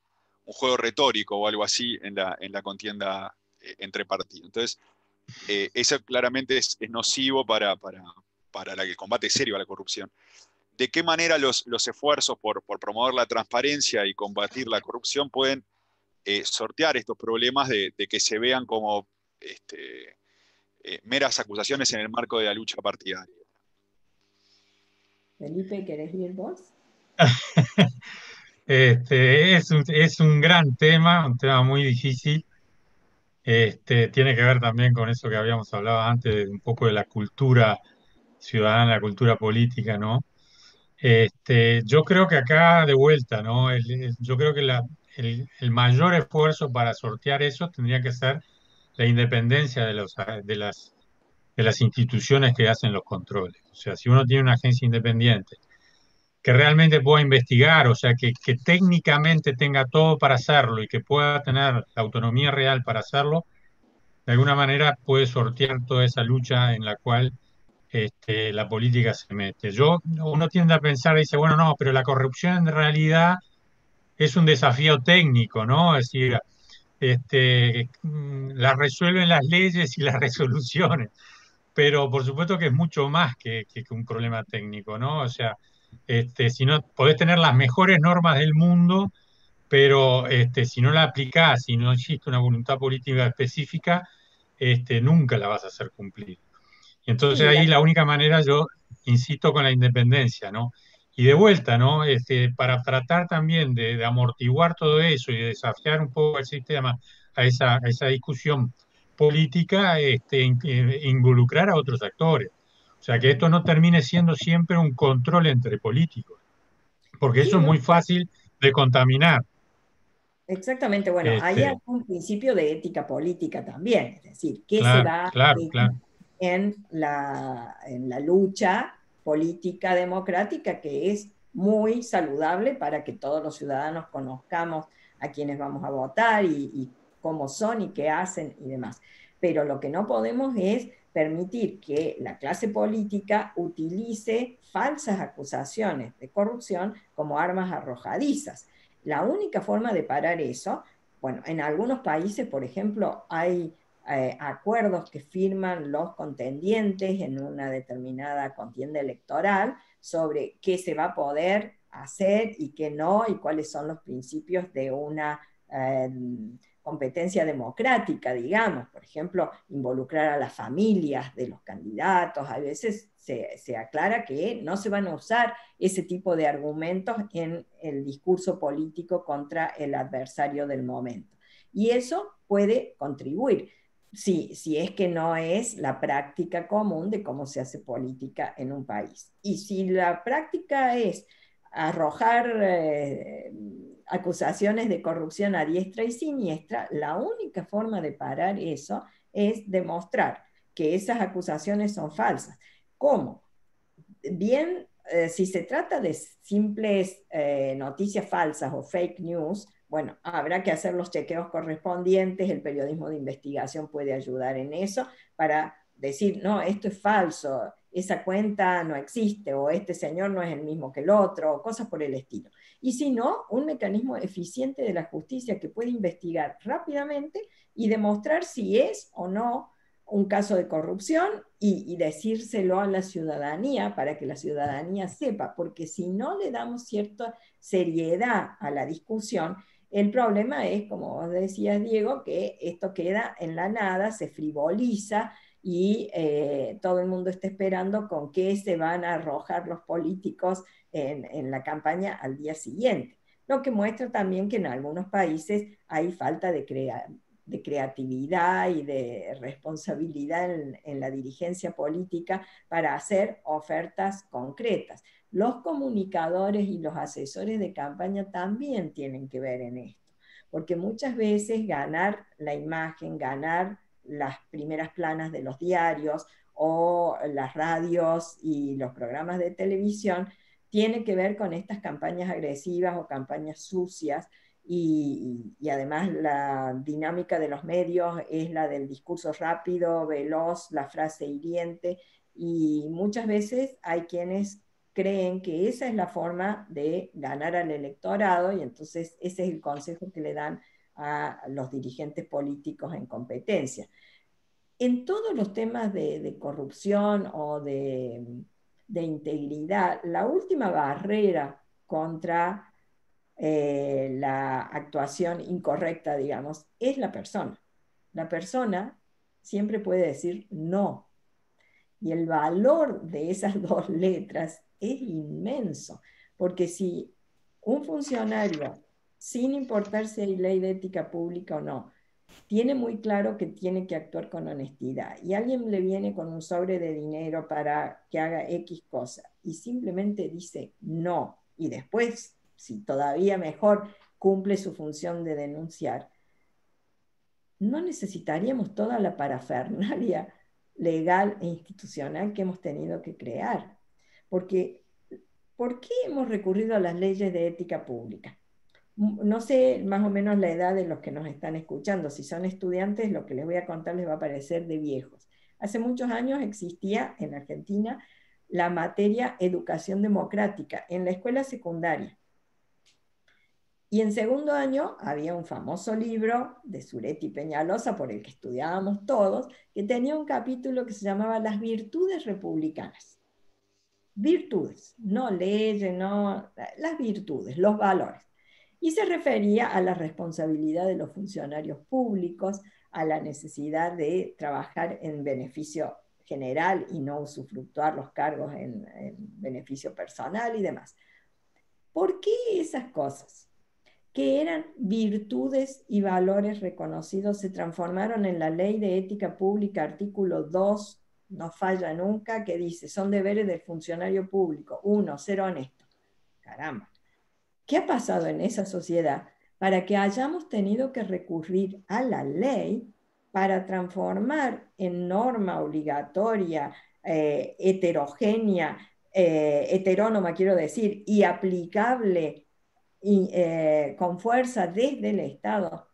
un juego retórico o algo así en la, en la contienda eh, entre partidos. Entonces, eh, eso claramente es, nocivo para, para, para el combate serio a la corrupción. ¿De qué manera los, los esfuerzos por, por, promover la transparencia y combatir la corrupción pueden eh, sortear estos problemas de, que se vean como este, meras acusaciones en el marco de la lucha partidaria? Felipe, ¿querés ir vos? [LAUGHS] este, es, un, es un gran tema, un tema muy difícil. Este, tiene que ver también con eso que habíamos hablado antes, un poco de la cultura ciudadana, la cultura política, ¿no? Este, yo creo que acá de vuelta, ¿no? yo creo que la, el, el, mayor esfuerzo para sortear eso tendría que ser la independencia de, los, de las de las instituciones que hacen los controles. O sea, si uno tiene una agencia independiente que realmente pueda investigar, o sea, que, técnicamente tenga todo para hacerlo y que pueda tener la autonomía real para hacerlo, de alguna manera puede sortear toda esa lucha en la cual este, la política se mete. Yo, uno tiende a pensar, dice, bueno, no, pero la corrupción en realidad es un desafío técnico, ¿no? Es decir, este, mm, la resuelven las leyes y las [LAUGHS] resoluciones pero por supuesto que es mucho más que, un problema técnico, ¿no? O sea, este, si no, podés tener las mejores normas del mundo, pero este, si no la aplicás, si no existe una voluntad política específica, este, nunca la vas a hacer cumplir. Y entonces ahí la única manera, yo insisto con la independencia, ¿no? Y de vuelta, ¿no? Este, para tratar también de, amortiguar todo eso y de desafiar un poco el sistema a esa, a esa discusión política este, involucrar a otros actores. O sea, que esto no termine siendo siempre un control entre políticos, porque eso es muy fácil de contaminar. Exactamente, bueno, hay este un principio de ética política también, es decir, ¿qué se da en, la, en la lucha política democrática que es muy saludable para que todos los ciudadanos conozcamos a quienes vamos a votar y, y cómo son y qué hacen y demás. Pero lo que no podemos es permitir que la clase política utilice falsas acusaciones de corrupción como armas arrojadizas. La única forma de parar eso, bueno, en algunos países, por ejemplo, hay eh, acuerdos que firman los contendientes en una determinada contienda electoral sobre qué se va a poder hacer y qué no, y cuáles son los principios de una eh, competencia democrática, digamos, por ejemplo, involucrar a las familias de los candidatos, a veces se, aclara que no se van a usar ese tipo de argumentos en el discurso político contra el adversario del momento. Y eso puede contribuir, si, si es que no es la práctica común de cómo se hace política en un país. Y si la práctica es arrojar... Eh, acusaciones de corrupción a diestra y siniestra, la única forma de parar eso es demostrar que esas acusaciones son falsas. ¿Cómo? Bien, eh, si se trata de simples eh, noticias falsas o fake news, bueno, habrá que hacer los chequeos correspondientes, el periodismo de investigación puede ayudar en eso para decir, no, esto es falso, esa cuenta no existe o este señor no es el mismo que el otro, o cosas por el estilo. Y si no, un mecanismo eficiente de la justicia que puede investigar rápidamente y demostrar si es o no un caso de corrupción y, decírselo a la ciudadanía para que la ciudadanía sepa, porque si no le damos cierta seriedad a la discusión, el problema es, como vos decías, Diego, que esto queda en la nada, se frivoliza, y eh, todo el mundo está esperando con qué se van a arrojar los políticos en, la campaña al día siguiente. Lo que muestra también que en algunos países hay falta de, de creatividad y de responsabilidad en, en, la dirigencia política para hacer ofertas concretas. Los comunicadores y los asesores de campaña también tienen que ver en esto, porque muchas veces ganar la imagen, ganar las primeras planas de los diarios o las radios y los programas de televisión, tiene que ver con estas campañas agresivas o campañas sucias y, además la dinámica de los medios es la del discurso rápido, veloz, la frase hiriente y muchas veces hay quienes creen que esa es la forma de ganar al electorado y entonces ese es el consejo que le dan a los dirigentes políticos en competencia. En todos los temas de, corrupción o de, integridad, la última barrera contra eh, la actuación incorrecta, digamos, es la persona. La persona siempre puede decir no. Y el valor de esas [LAUGHS] dos letras es inmenso, porque si un funcionario, sin importar si hay ley de ética pública o no, tiene muy claro que tiene que actuar con honestidad y alguien le viene con un sobre de dinero para que haga X cosa y simplemente dice no y después, si todavía mejor, cumple su función de denunciar, no necesitaríamos toda la parafernalia legal e institucional que hemos tenido que crear. Porque, ¿por qué hemos recurrido a las leyes de ética pública? No sé más o menos la edad de los que nos están escuchando. Si son estudiantes, lo que les voy a contar les va a parecer de viejos. Hace muchos años existía en Argentina la materia educación democrática en la escuela secundaria. Y en segundo año había un famoso libro de Suretti Peñalosa, por el que estudiábamos todos, que tenía un capítulo que se llamaba Las virtudes republicanas. Virtudes, no leyes, no, las virtudes, los valores. Y se refería a la responsabilidad de los funcionarios públicos, a la necesidad de trabajar en beneficio general y no usufructuar los cargos en, en beneficio personal y demás. ¿Por qué esas cosas? que eran virtudes y valores reconocidos, se transformaron en la Ley de Ética Pública, artículo 2, no falla nunca, que dice, son deberes del funcionario público. Uno, ser honesto. Caramba. ¿Qué ha pasado en esa sociedad para que hayamos tenido que recurrir a la ley para transformar en norma obligatoria, eh, heterogénea, eh, heterónoma, quiero decir, y aplicable y, eh, con fuerza desde el Estado,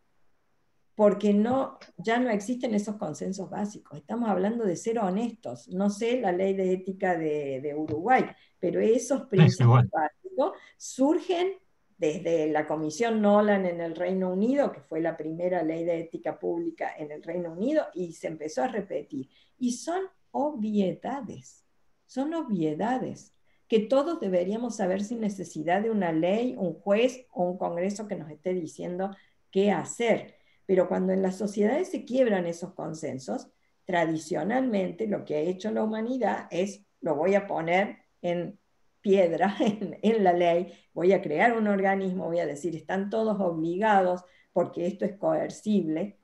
porque no, ya no existen esos consensos básicos. Estamos hablando de ser honestos. No sé la ley de ética de, Uruguay, pero esos principios básicos surgen desde la Comisión Nolan en el Reino Unido, que fue la primera ley de ética pública en el Reino Unido, y se empezó a repetir. Y son obviedades, son obviedades que todos deberíamos saber sin necesidad de una ley, un juez o un Congreso que nos esté diciendo qué hacer. Pero cuando en las sociedades se quiebran esos consensos, tradicionalmente lo que ha hecho la humanidad es, lo voy a poner en piedra, [LAUGHS] en, la ley, voy a crear un organismo, voy a decir, están todos obligados porque esto es coercible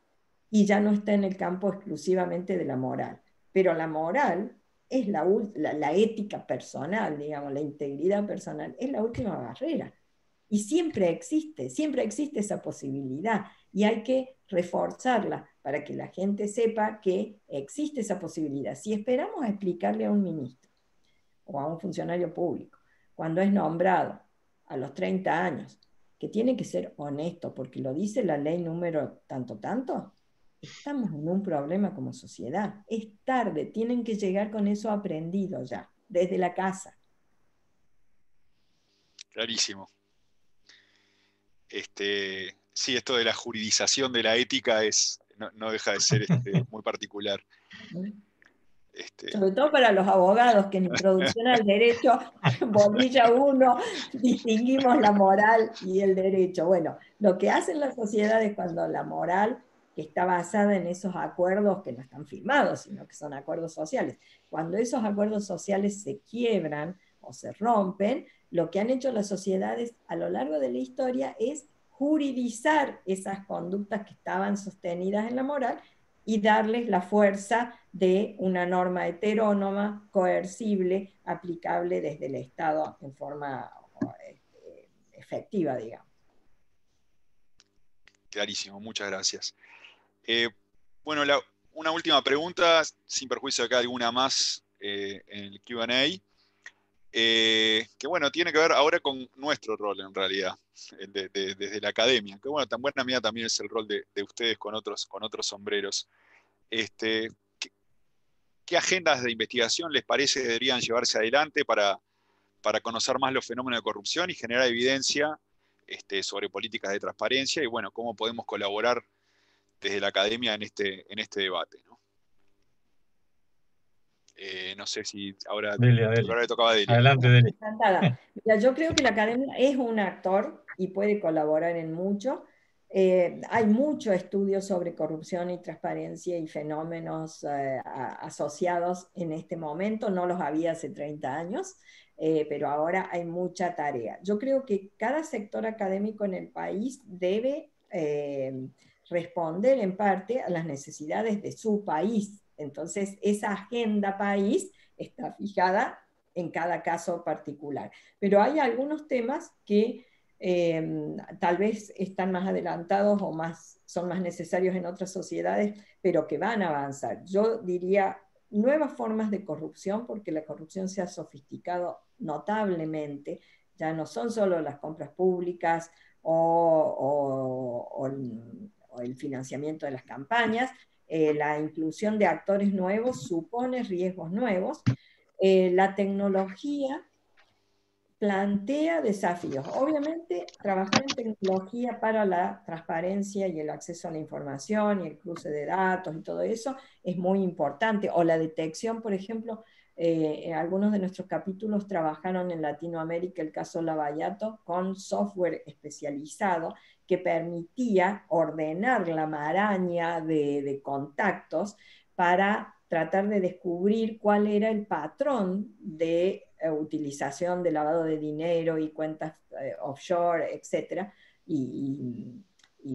y ya no está en el campo exclusivamente de la moral. Pero la moral es la, la, ética personal, digamos, la integridad personal, es la última barrera. Y siempre existe, siempre existe esa posibilidad y hay que reforzarla para que la gente sepa que existe esa posibilidad. Si esperamos a explicarle a un ministro o a un funcionario público cuando es nombrado a los 30 años que tiene que ser honesto porque lo dice la ley número tanto tanto, estamos en un problema como sociedad. Es tarde, tienen que llegar con eso aprendido ya, desde la casa. Clarísimo. Este, sí, esto de la juridización de la ética es, no, deja de ser este, [LAUGHS] muy particular. Este... Sobre todo para los abogados que en introducción al derecho, [LAUGHS] bolilla uno, distinguimos la moral y el derecho. Bueno, lo que hacen las sociedades cuando la moral está basada en esos acuerdos que no están firmados, sino que son acuerdos sociales. Cuando esos acuerdos sociales se quiebran o se rompen, lo que han hecho las sociedades a lo largo de la historia es juridizar esas conductas que estaban sostenidas en la moral y darles la fuerza de una norma heterónoma, coercible, aplicable desde el Estado en forma este, efectiva, digamos. Clarísimo, muchas gracias. Eh, bueno, una última pregunta, sin perjuicio de que alguna más eh, en el QA. Eh, que bueno, tiene que ver ahora con nuestro rol en realidad, desde la academia, que bueno, tan buena mía también es el rol de, ustedes con otros, con otros sombreros. Este, ¿qué, agendas de investigación les parece deberían llevarse adelante para, para conocer más los fenómenos de corrupción y generar evidencia este, sobre políticas de transparencia y bueno, cómo podemos colaborar desde la academia en este, en este debate. Eh, sé si ahora, le tocaba a Adelante, Deli. Mira, yo creo que la academia es un actor y puede colaborar en mucho. Eh, hay mucho estudio sobre corrupción y transparencia y fenómenos eh, asociados en este momento, no los había hace 30 años, eh, pero ahora hay mucha tarea. Yo creo que cada sector académico en el país debe responder en parte a las necesidades de su país. Entonces, esa agenda país está fijada en cada caso particular. Pero hay algunos temas que Em, tal vez están más adelantados o más, son más necesarios en otras sociedades, pero que van a avanzar. Yo diría nuevas formas de corrupción, porque la corrupción se ha sofisticado notablemente, ya no son solo las compras públicas o, el, financiamiento de las campañas, eh, la inclusión de actores nuevos supone riesgos nuevos. Eh, la tecnología plantea desafíos. Obviamente, trabajar en tecnología para la transparencia y el acceso a la información y el cruce de datos y todo eso es muy importante. O la detección, por ejemplo, eh, algunos de nuestros capítulos trabajaron en Latinoamérica el caso Lavallato con software especializado que permitía ordenar la maraña de, de contactos para tratar de descubrir cuál era el patrón de eh, utilización de lavado de dinero y cuentas eh, offshore, etcétera, y,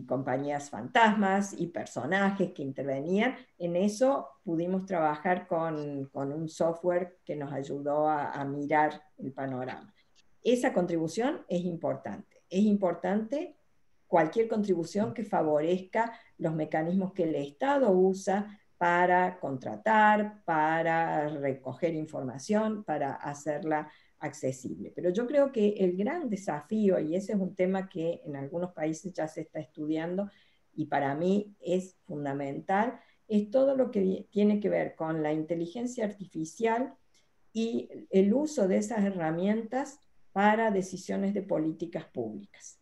compañías fantasmas y personajes que intervenían. En eso pudimos trabajar con, un software que nos ayudó a, mirar el panorama. Esa contribución es importante. Es importante cualquier contribución que favorezca los mecanismos que el Estado usa para contratar, para recoger información, para hacerla accesible. Pero yo creo que el gran desafío, y ese es un tema que en algunos países ya se está estudiando y para mí es fundamental, es todo lo que tiene que ver con la inteligencia artificial y el uso de esas herramientas para decisiones de políticas públicas.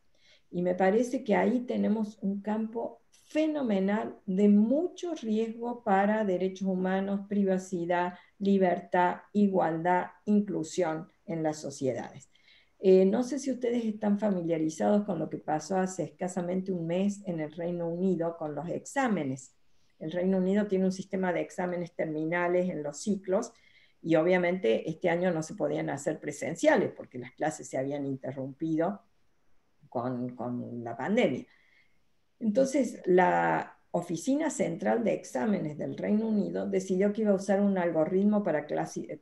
Y me parece que ahí tenemos un campo fenomenal de mucho riesgo para derechos humanos, privacidad, libertad, igualdad, inclusión en las sociedades. Eh, no sé si ustedes están familiarizados con lo que pasó hace escasamente un mes en el Reino Unido con los exámenes. El Reino Unido tiene un sistema de exámenes terminales en los ciclos y obviamente este año no se podían hacer presenciales porque las clases se habían interrumpido con, la pandemia. Entonces, la Oficina Central de Exámenes del Reino Unido decidió que iba a usar un algoritmo para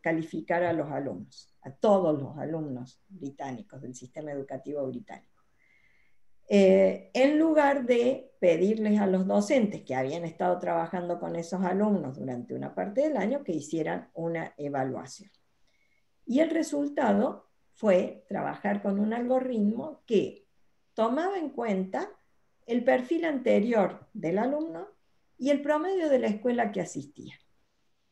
calificar a los alumnos, a todos los alumnos británicos del sistema educativo británico. Eh, en lugar de pedirles a los docentes que habían estado trabajando con esos alumnos durante una parte del año que hicieran una evaluación. Y el resultado fue trabajar con un algoritmo que tomaba en cuenta el perfil anterior del alumno y el promedio de la escuela que asistía.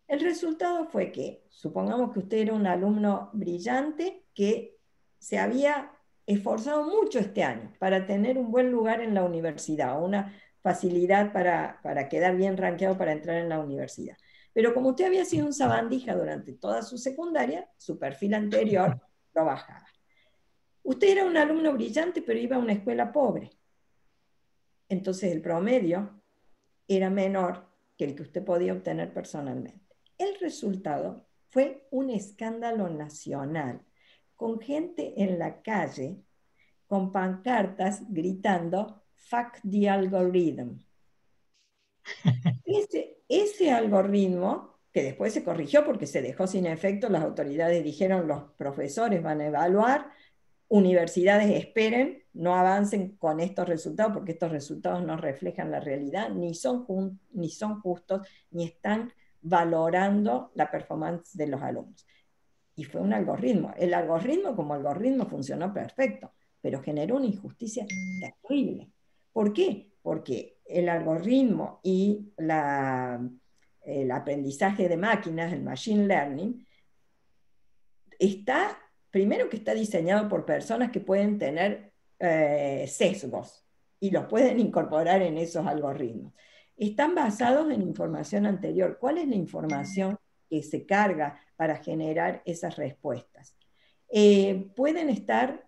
El resultado fue que, supongamos que usted era un alumno brillante que se había esforzado mucho este año para tener un buen lugar en la universidad, una facilidad para, para quedar bien rankeado para entrar en la universidad. Pero como usted había sido un sabandija durante toda su secundaria, su perfil anterior lo bajaba. Usted era un alumno brillante, pero iba a una escuela pobre entonces el promedio era menor que el que usted podía obtener personalmente. El resultado fue un escándalo nacional, con gente en la calle, con pancartas gritando, fuck the algorithm. Ese, algoritmo, que después se corrigió porque se dejó sin efecto, las autoridades dijeron los profesores van a evaluar, universidades esperen, no avancen con estos resultados porque estos resultados no reflejan la realidad, ni son, ni son justos, ni están valorando la performance de los alumnos. Y fue un algoritmo. El algoritmo como algoritmo funcionó perfecto, pero generó una injusticia terrible. ¿Por qué? Porque el algoritmo y la, el aprendizaje de máquinas, el machine learning, está primero que está diseñado por personas que pueden tener eh, sesgos y los pueden incorporar en esos algoritmos. Están basados en información anterior. ¿Cuál es la información que se carga para generar esas respuestas? Eh, pueden estar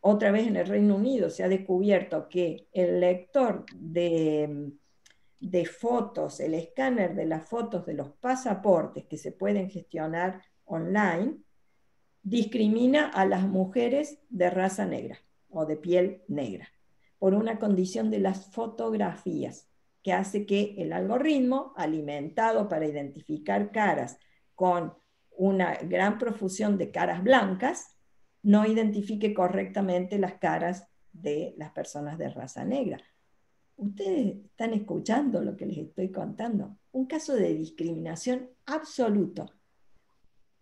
otra vez en el Reino Unido, se ha descubierto que el lector de, de fotos, el escáner de las fotos de los pasaportes que se pueden gestionar online, discrimina a las mujeres de raza negra o de piel negra por una condición de las fotografías que hace que el algoritmo, alimentado para identificar caras con una gran profusión de caras blancas, no identifique correctamente las caras de las personas de raza negra. Ustedes están escuchando lo que les estoy contando. Un caso de discriminación absoluto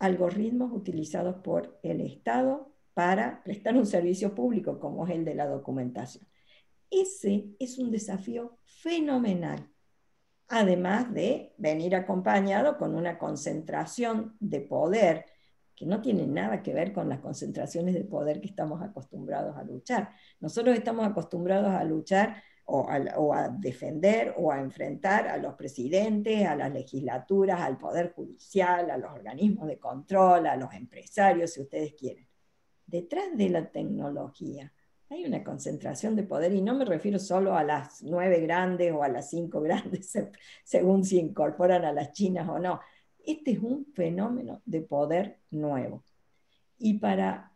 algoritmos utilizados por el Estado para prestar un servicio público como es el de la documentación. Ese es un desafío fenomenal, además de venir acompañado con una concentración de poder que no tiene nada que ver con las concentraciones de poder que estamos acostumbrados a luchar. Nosotros estamos acostumbrados a luchar o a, defender o a enfrentar a los presidentes, a las legislaturas, al poder judicial, a los organismos de control, a los empresarios, si ustedes quieren. Detrás de la tecnología hay una concentración de poder y no me refiero solo a las nueve grandes o a las cinco [LAUGHS] grandes, según si incorporan a las chinas o no. Este es un fenómeno de poder nuevo. Y para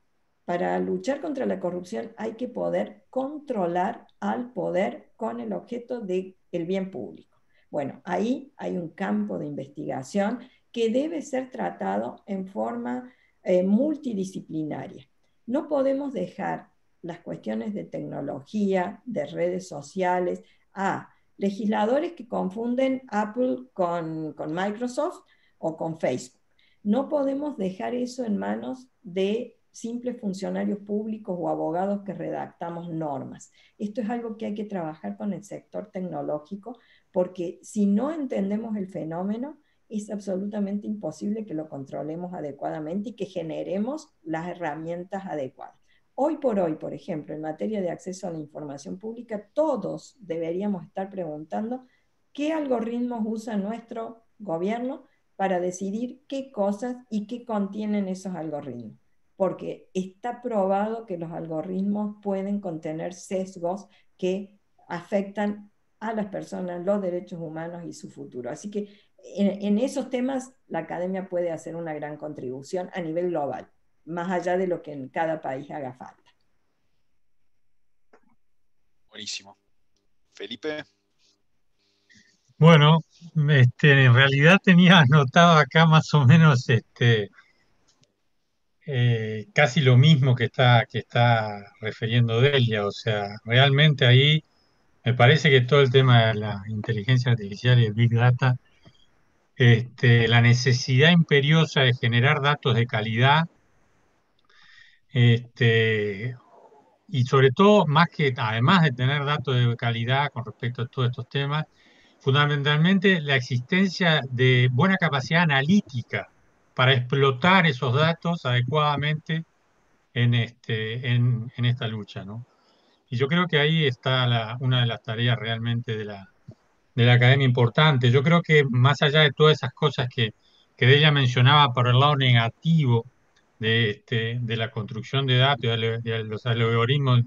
para luchar contra la corrupción hay que poder controlar al poder con el objeto del el bien público. Bueno, ahí hay un campo de investigación que debe ser tratado en forma eh, multidisciplinaria. No podemos dejar las cuestiones de tecnología, de redes sociales, a legisladores que confunden Apple con, con Microsoft o con Facebook. No podemos dejar eso en manos de simples funcionarios públicos o abogados que redactamos normas. Esto es algo que hay que trabajar con el sector tecnológico porque si no entendemos el fenómeno, es absolutamente imposible que lo controlemos adecuadamente y que generemos las herramientas adecuadas. Hoy por hoy, por ejemplo, en materia de acceso a la información pública, todos deberíamos estar preguntando qué algoritmos usa nuestro gobierno para decidir qué cosas y qué contienen esos algoritmos porque está probado que los algoritmos pueden contener sesgos que afectan a las personas, los derechos humanos y su futuro. Así que en, esos temas la academia puede hacer una gran contribución a nivel global, más allá de lo que en cada país haga falta. Buenísimo. Felipe. Bueno, este, en realidad tenía anotado acá más o menos este, eh, casi lo mismo que está, que está refiriendo Delia. O sea, realmente ahí me parece que todo el tema de la inteligencia artificial y el Big Data, este, la necesidad imperiosa de generar datos de calidad, este, y sobre todo, más que, además de tener datos de calidad con respecto a todos estos temas, fundamentalmente la existencia de buena capacidad analítica para explotar esos datos adecuadamente en, este, en, esta lucha. ¿no? Y yo creo que ahí está una de las tareas realmente de la, de la academia importante. Yo creo que más allá de todas esas cosas que, que ella mencionaba por el lado negativo de, este, de la construcción de datos, de los algoritmos,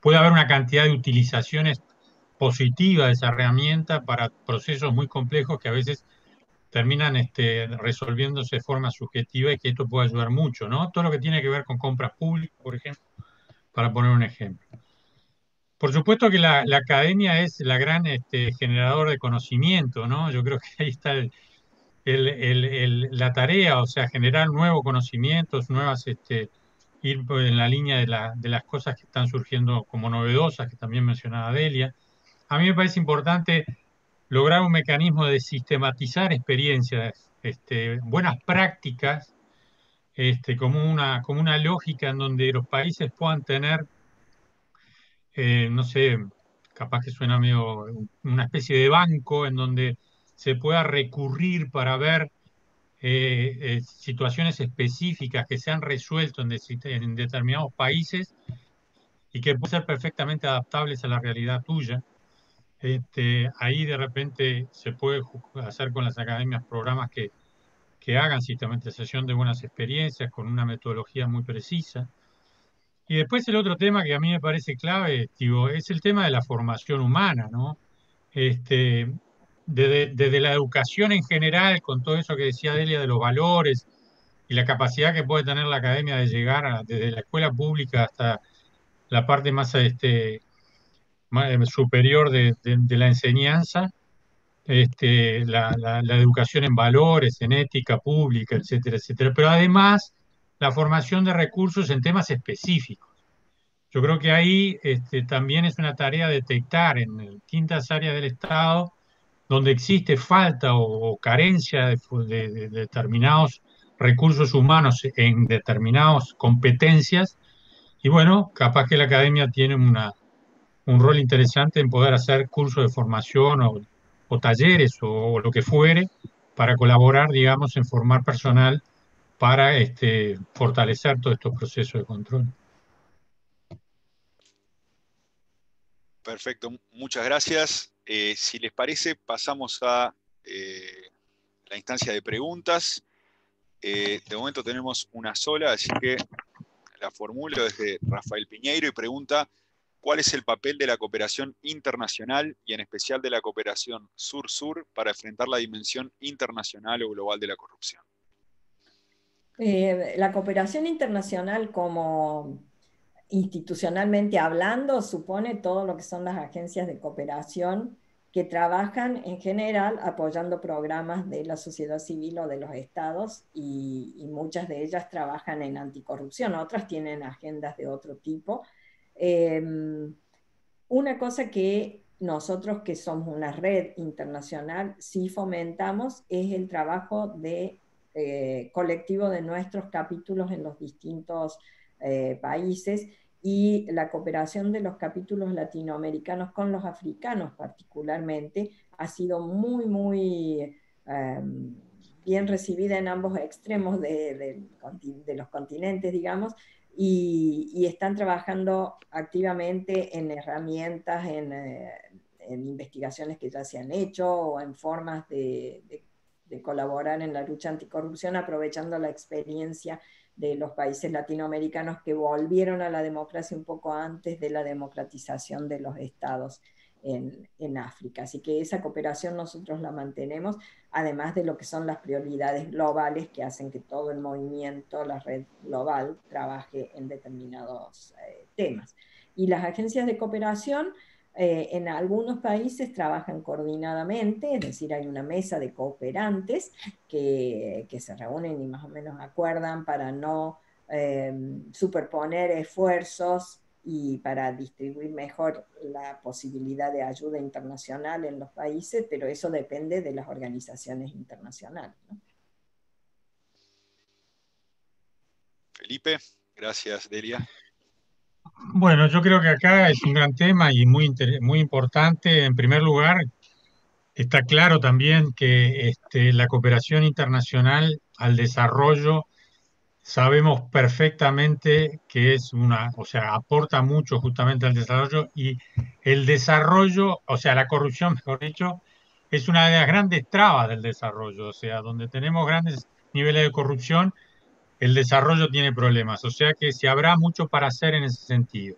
puede haber una cantidad de utilizaciones positivas de esa herramienta para procesos muy complejos que a veces terminan este, resolviéndose de forma subjetiva y que esto puede ayudar mucho, ¿no? Todo lo que tiene que ver con compras públicas, por ejemplo, para poner un ejemplo. Por supuesto que la, academia es la gran este, generador de conocimiento, ¿no? Yo creo que ahí está la tarea, o sea, generar nuevos conocimientos, nuevas, este, ir en la línea de, de las cosas que están surgiendo como novedosas, que también mencionaba Delia. A mí me parece importante lograr un mecanismo de sistematizar experiencias, este, buenas prácticas, este, como, una, como una lógica en donde los países puedan tener, eh, no sé, capaz que suena medio una especie de banco en donde se pueda recurrir para ver eh, eh, situaciones específicas que se han resuelto en, determinados países y que pueden ser perfectamente adaptables a la realidad tuya. Este, ahí de repente se puede hacer con las academias programas que, que hagan sistematización de buenas experiencias con una metodología muy precisa. Y después el otro tema que a mí me parece clave, digo, es el tema de la formación humana, ¿no? Este, desde, la educación en general, con todo eso que decía Delia de los valores y la capacidad que puede tener la academia de llegar desde la escuela pública hasta la parte más, este, superior de, la enseñanza, este, la, educación en valores, en ética pública, etcétera, etcétera. Pero además, la formación de recursos en temas específicos. Yo creo que ahí este, también es una tarea detectar en distintas áreas del Estado donde existe falta o, carencia de, determinados recursos humanos en determinadas competencias. Y bueno, capaz que la academia tiene una, un rol interesante en poder hacer cursos de formación o, talleres o, lo que fuere para colaborar, digamos, en formar personal para este, fortalecer todos estos procesos de control. Perfecto, muchas gracias. Eh, si les parece, pasamos a eh, la instancia de preguntas. Eh, de momento tenemos una sola, así que la formulo desde Rafael Piñeiro y pregunta, ¿cuál es el papel de la cooperación internacional y en especial de la cooperación sur-sur para enfrentar la dimensión internacional o global de la corrupción? la cooperación internacional como institucionalmente hablando, supone todo lo que son las agencias de cooperación que trabajan en general apoyando programas de la sociedad civil o de los estados y, muchas de ellas trabajan en anticorrupción, otras tienen agendas de otro tipo. Em, una cosa que nosotros que somos una red internacional sí fomentamos es el trabajo de eh, colectivo de nuestros capítulos en los distintos eh, países y la cooperación de los capítulos latinoamericanos con los africanos particularmente ha sido muy, muy em, bien recibida en ambos extremos de, los continentes, digamos, y, están trabajando activamente en herramientas, eh, en, investigaciones que ya se han hecho o en formas de colaborar en la lucha anticorrupción, aprovechando la experiencia de los países latinoamericanos que volvieron a la democracia un poco antes de la democratización de los estados en, África. Así que esa cooperación nosotros la mantenemos, además de lo que son las prioridades globales que hacen que todo el movimiento, la red global, trabaje en determinados eh, temas. Y las agencias de cooperación eh, en algunos países trabajan coordinadamente, es decir, hay una mesa de cooperantes que, se reúnen y más o menos acuerdan para no em, superponer esfuerzos y para distribuir mejor la posibilidad de ayuda internacional en los países, pero eso depende de las organizaciones internacionales. Felipe, gracias, Delia. Bueno, yo creo que acá es un gran tema y muy, muy importante. En primer lugar, está claro también que este, la cooperación internacional al desarrollo sabemos perfectamente que es una, o sea, aporta mucho justamente al desarrollo y el desarrollo, o sea, la corrupción, [LAUGHS] mejor dicho, es una de las grandes trabas del desarrollo, o sea, donde tenemos grandes niveles de corrupción, el desarrollo tiene problemas, o sea que se habrá mucho para hacer en ese sentido.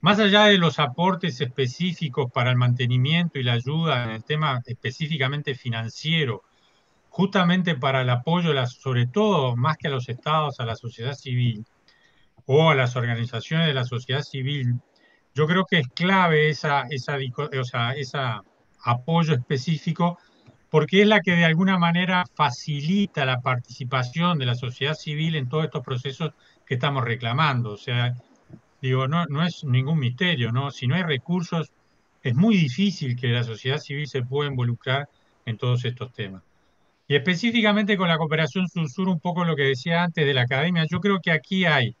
Más allá de los aportes específicos para el mantenimiento y la ayuda en el tema específicamente financiero, justamente para el apoyo, sobre todo más que a los estados, a la sociedad civil o a las organizaciones de la sociedad civil, yo creo que es clave esa, esa, o sea, ese apoyo específico porque es la que de alguna manera facilita la participación de la sociedad civil en todos estos procesos que estamos reclamando. O sea, digo, no, no es ningún misterio, ¿no? Si no hay recursos, es muy difícil que la sociedad civil se pueda involucrar en todos estos temas. Y específicamente con la cooperación sur-sur, un poco lo que decía antes de la academia, yo creo que aquí hay,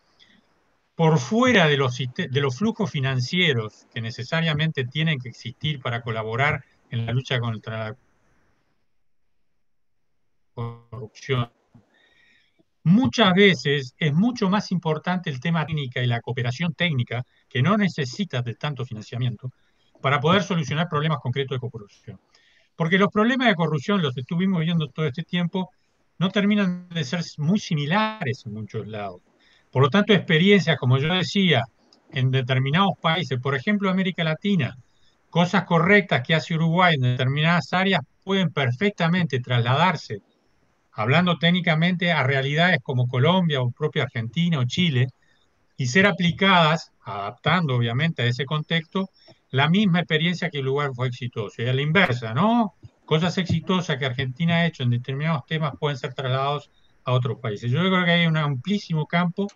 por fuera de los, de los flujos financieros que necesariamente tienen que existir para colaborar en la lucha contra la corrupción muchas veces es mucho más importante el tema técnica y la cooperación técnica, que no necesita de tanto financiamiento, para poder solucionar problemas concretos de corrupción. Porque los problemas de corrupción, los estuvimos viendo todo este tiempo, no terminan de ser muy similares en muchos lados. Por lo tanto, experiencias, como yo decía, en determinados países, por ejemplo América Latina, cosas correctas que hace Uruguay en determinadas áreas pueden perfectamente trasladarse, hablando técnicamente, a realidades como Colombia o propia Argentina o Chile, y ser aplicadas, adaptando obviamente a ese contexto, la misma experiencia que Uruguay fue exitoso. Y a la inversa, ¿no? Cosas exitosas que Argentina ha hecho en determinados temas pueden ser trasladados a otros países. Yo creo que hay un amplísimo campo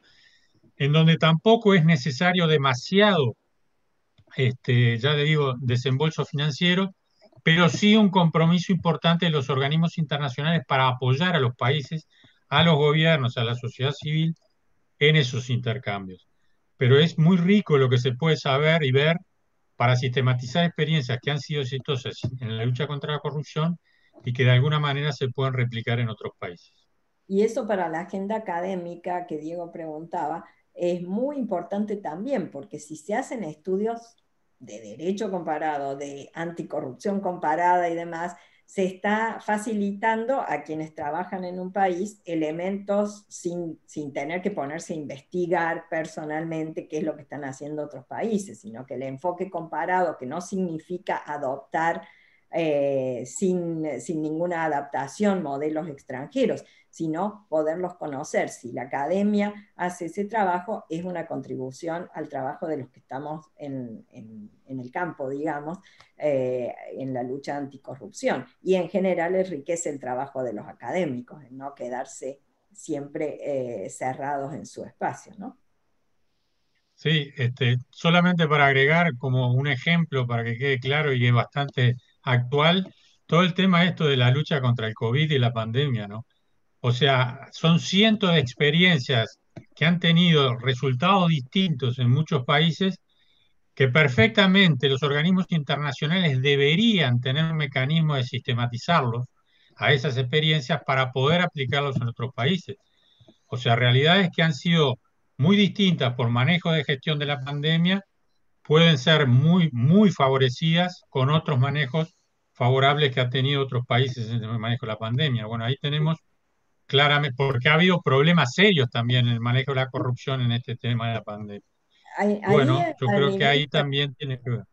en donde tampoco es necesario demasiado, este, ya le digo, desembolso financiero, pero sí un compromiso importante de los organismos internacionales para apoyar a los países, a los gobiernos, a la sociedad civil en esos intercambios. Pero es muy rico lo que se puede saber y ver para sistematizar experiencias que han sido exitosas en la lucha contra la corrupción y que de alguna manera se pueden replicar en otros países. Y eso para la agenda académica que Diego preguntaba, es muy importante también, porque si se hacen estudios de derecho comparado, de anticorrupción comparada y demás, se está facilitando a quienes trabajan en un país elementos sin, sin, tener que ponerse a investigar personalmente qué es lo que están haciendo otros países, sino que el enfoque comparado, que no significa adoptar eh, sin, sin ninguna adaptación modelos extranjeros, sino poderlos conocer. Si la academia hace ese trabajo, es una contribución al trabajo de los que estamos en, el campo, digamos, eh, en la lucha anticorrupción. Y en general enriquece el trabajo de los académicos, en no quedarse siempre eh, cerrados en su espacio, ¿no? Sí, este, solamente para agregar como un ejemplo para que quede claro y es bastante actual, todo el tema esto de la lucha contra el COVID y la pandemia, ¿no? O sea, son cientos de experiencias que han tenido resultados distintos en muchos países que perfectamente los organismos internacionales deberían tener un mecanismo de sistematizarlos a esas experiencias para poder aplicarlos en otros países. O sea, realidades que han sido muy distintas por manejo de gestión de la pandemia pueden ser muy, muy favorecidas con otros manejos favorables que han tenido otros países en el manejo de la pandemia. Bueno, ahí tenemos claramente, porque ha habido problemas serios también en el manejo de la corrupción en este tema de la pandemia. bueno, yo creo que ahí también tiene que ver.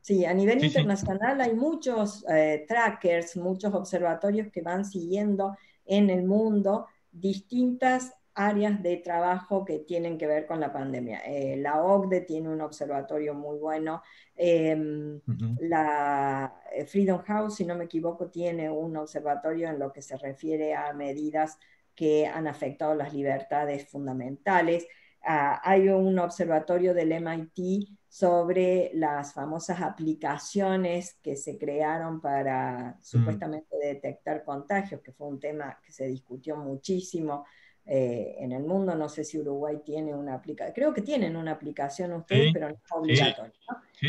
Sí, a nivel internacional hay muchos eh, trackers, muchos observatorios que van siguiendo en el mundo distintas áreas de trabajo que tienen que ver con la pandemia. Eh, la OCDE tiene un observatorio muy bueno, em, la eh, Freedom House, si no me equivoco, tiene un observatorio en lo que se refiere a medidas que han afectado las libertades fundamentales. Ah, hay un observatorio del MIT sobre las famosas aplicaciones que se crearon para mm. supuestamente detectar contagios, que fue un tema que se discutió muchísimo eh, en el mundo. No sé si Uruguay tiene una aplicación, creo que tienen una aplicación ustedes, pero no es obligatorio.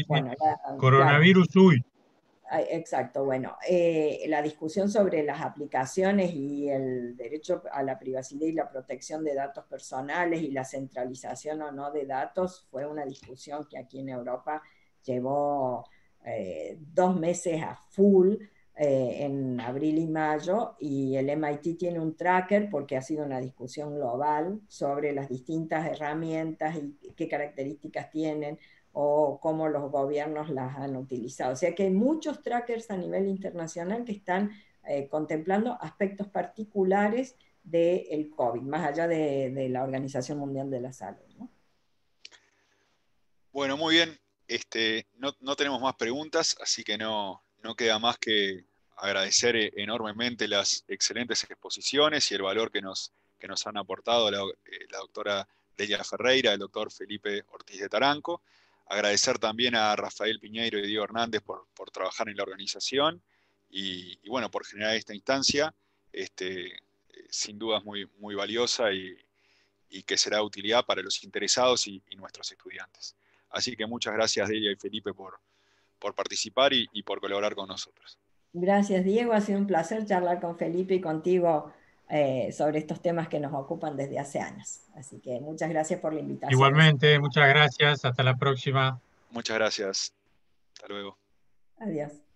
bueno, Coronavirus UI. Exacto, bueno, eh, la discusión sobre las aplicaciones y el derecho a la privacidad y la protección de datos personales y la centralización o no de datos fue una discusión que aquí en Europa llevó eh, dos meses a full eh, en abril y mayo y el MIT tiene un tracker porque ha sido una discusión global sobre las distintas herramientas y qué características tienen o cómo los gobiernos las han utilizado. O sea que hay muchos trackers a nivel internacional que están eh, contemplando aspectos particulares del COVID, más allá de, la Organización Mundial de la Salud. Bueno, muy bien. Este, no, no, tenemos más preguntas, así que no, no queda más que agradecer eh, enormemente las excelentes exposiciones y el valor que nos, que nos han aportado la, eh, doctora Delia Ferreira, el doctor Felipe Ortiz de Taranco. Agradecer también a Rafael Piñeiro y Diego Hernández por, trabajar en la organización y, bueno, por generar esta instancia, este, eh, sin duda muy, muy valiosa y, que será de utilidad para los interesados y, nuestros estudiantes. Así que muchas gracias Delia y Felipe por, por participar y por colaborar con nosotros. Gracias, Diego. Ha sido un placer charlar con Felipe y contigo eh, sobre estos temas que nos ocupan desde hace años. Así que muchas gracias por la invitación. Igualmente, muchas gracias. Hasta la próxima. Muchas gracias. Hasta luego. Adiós.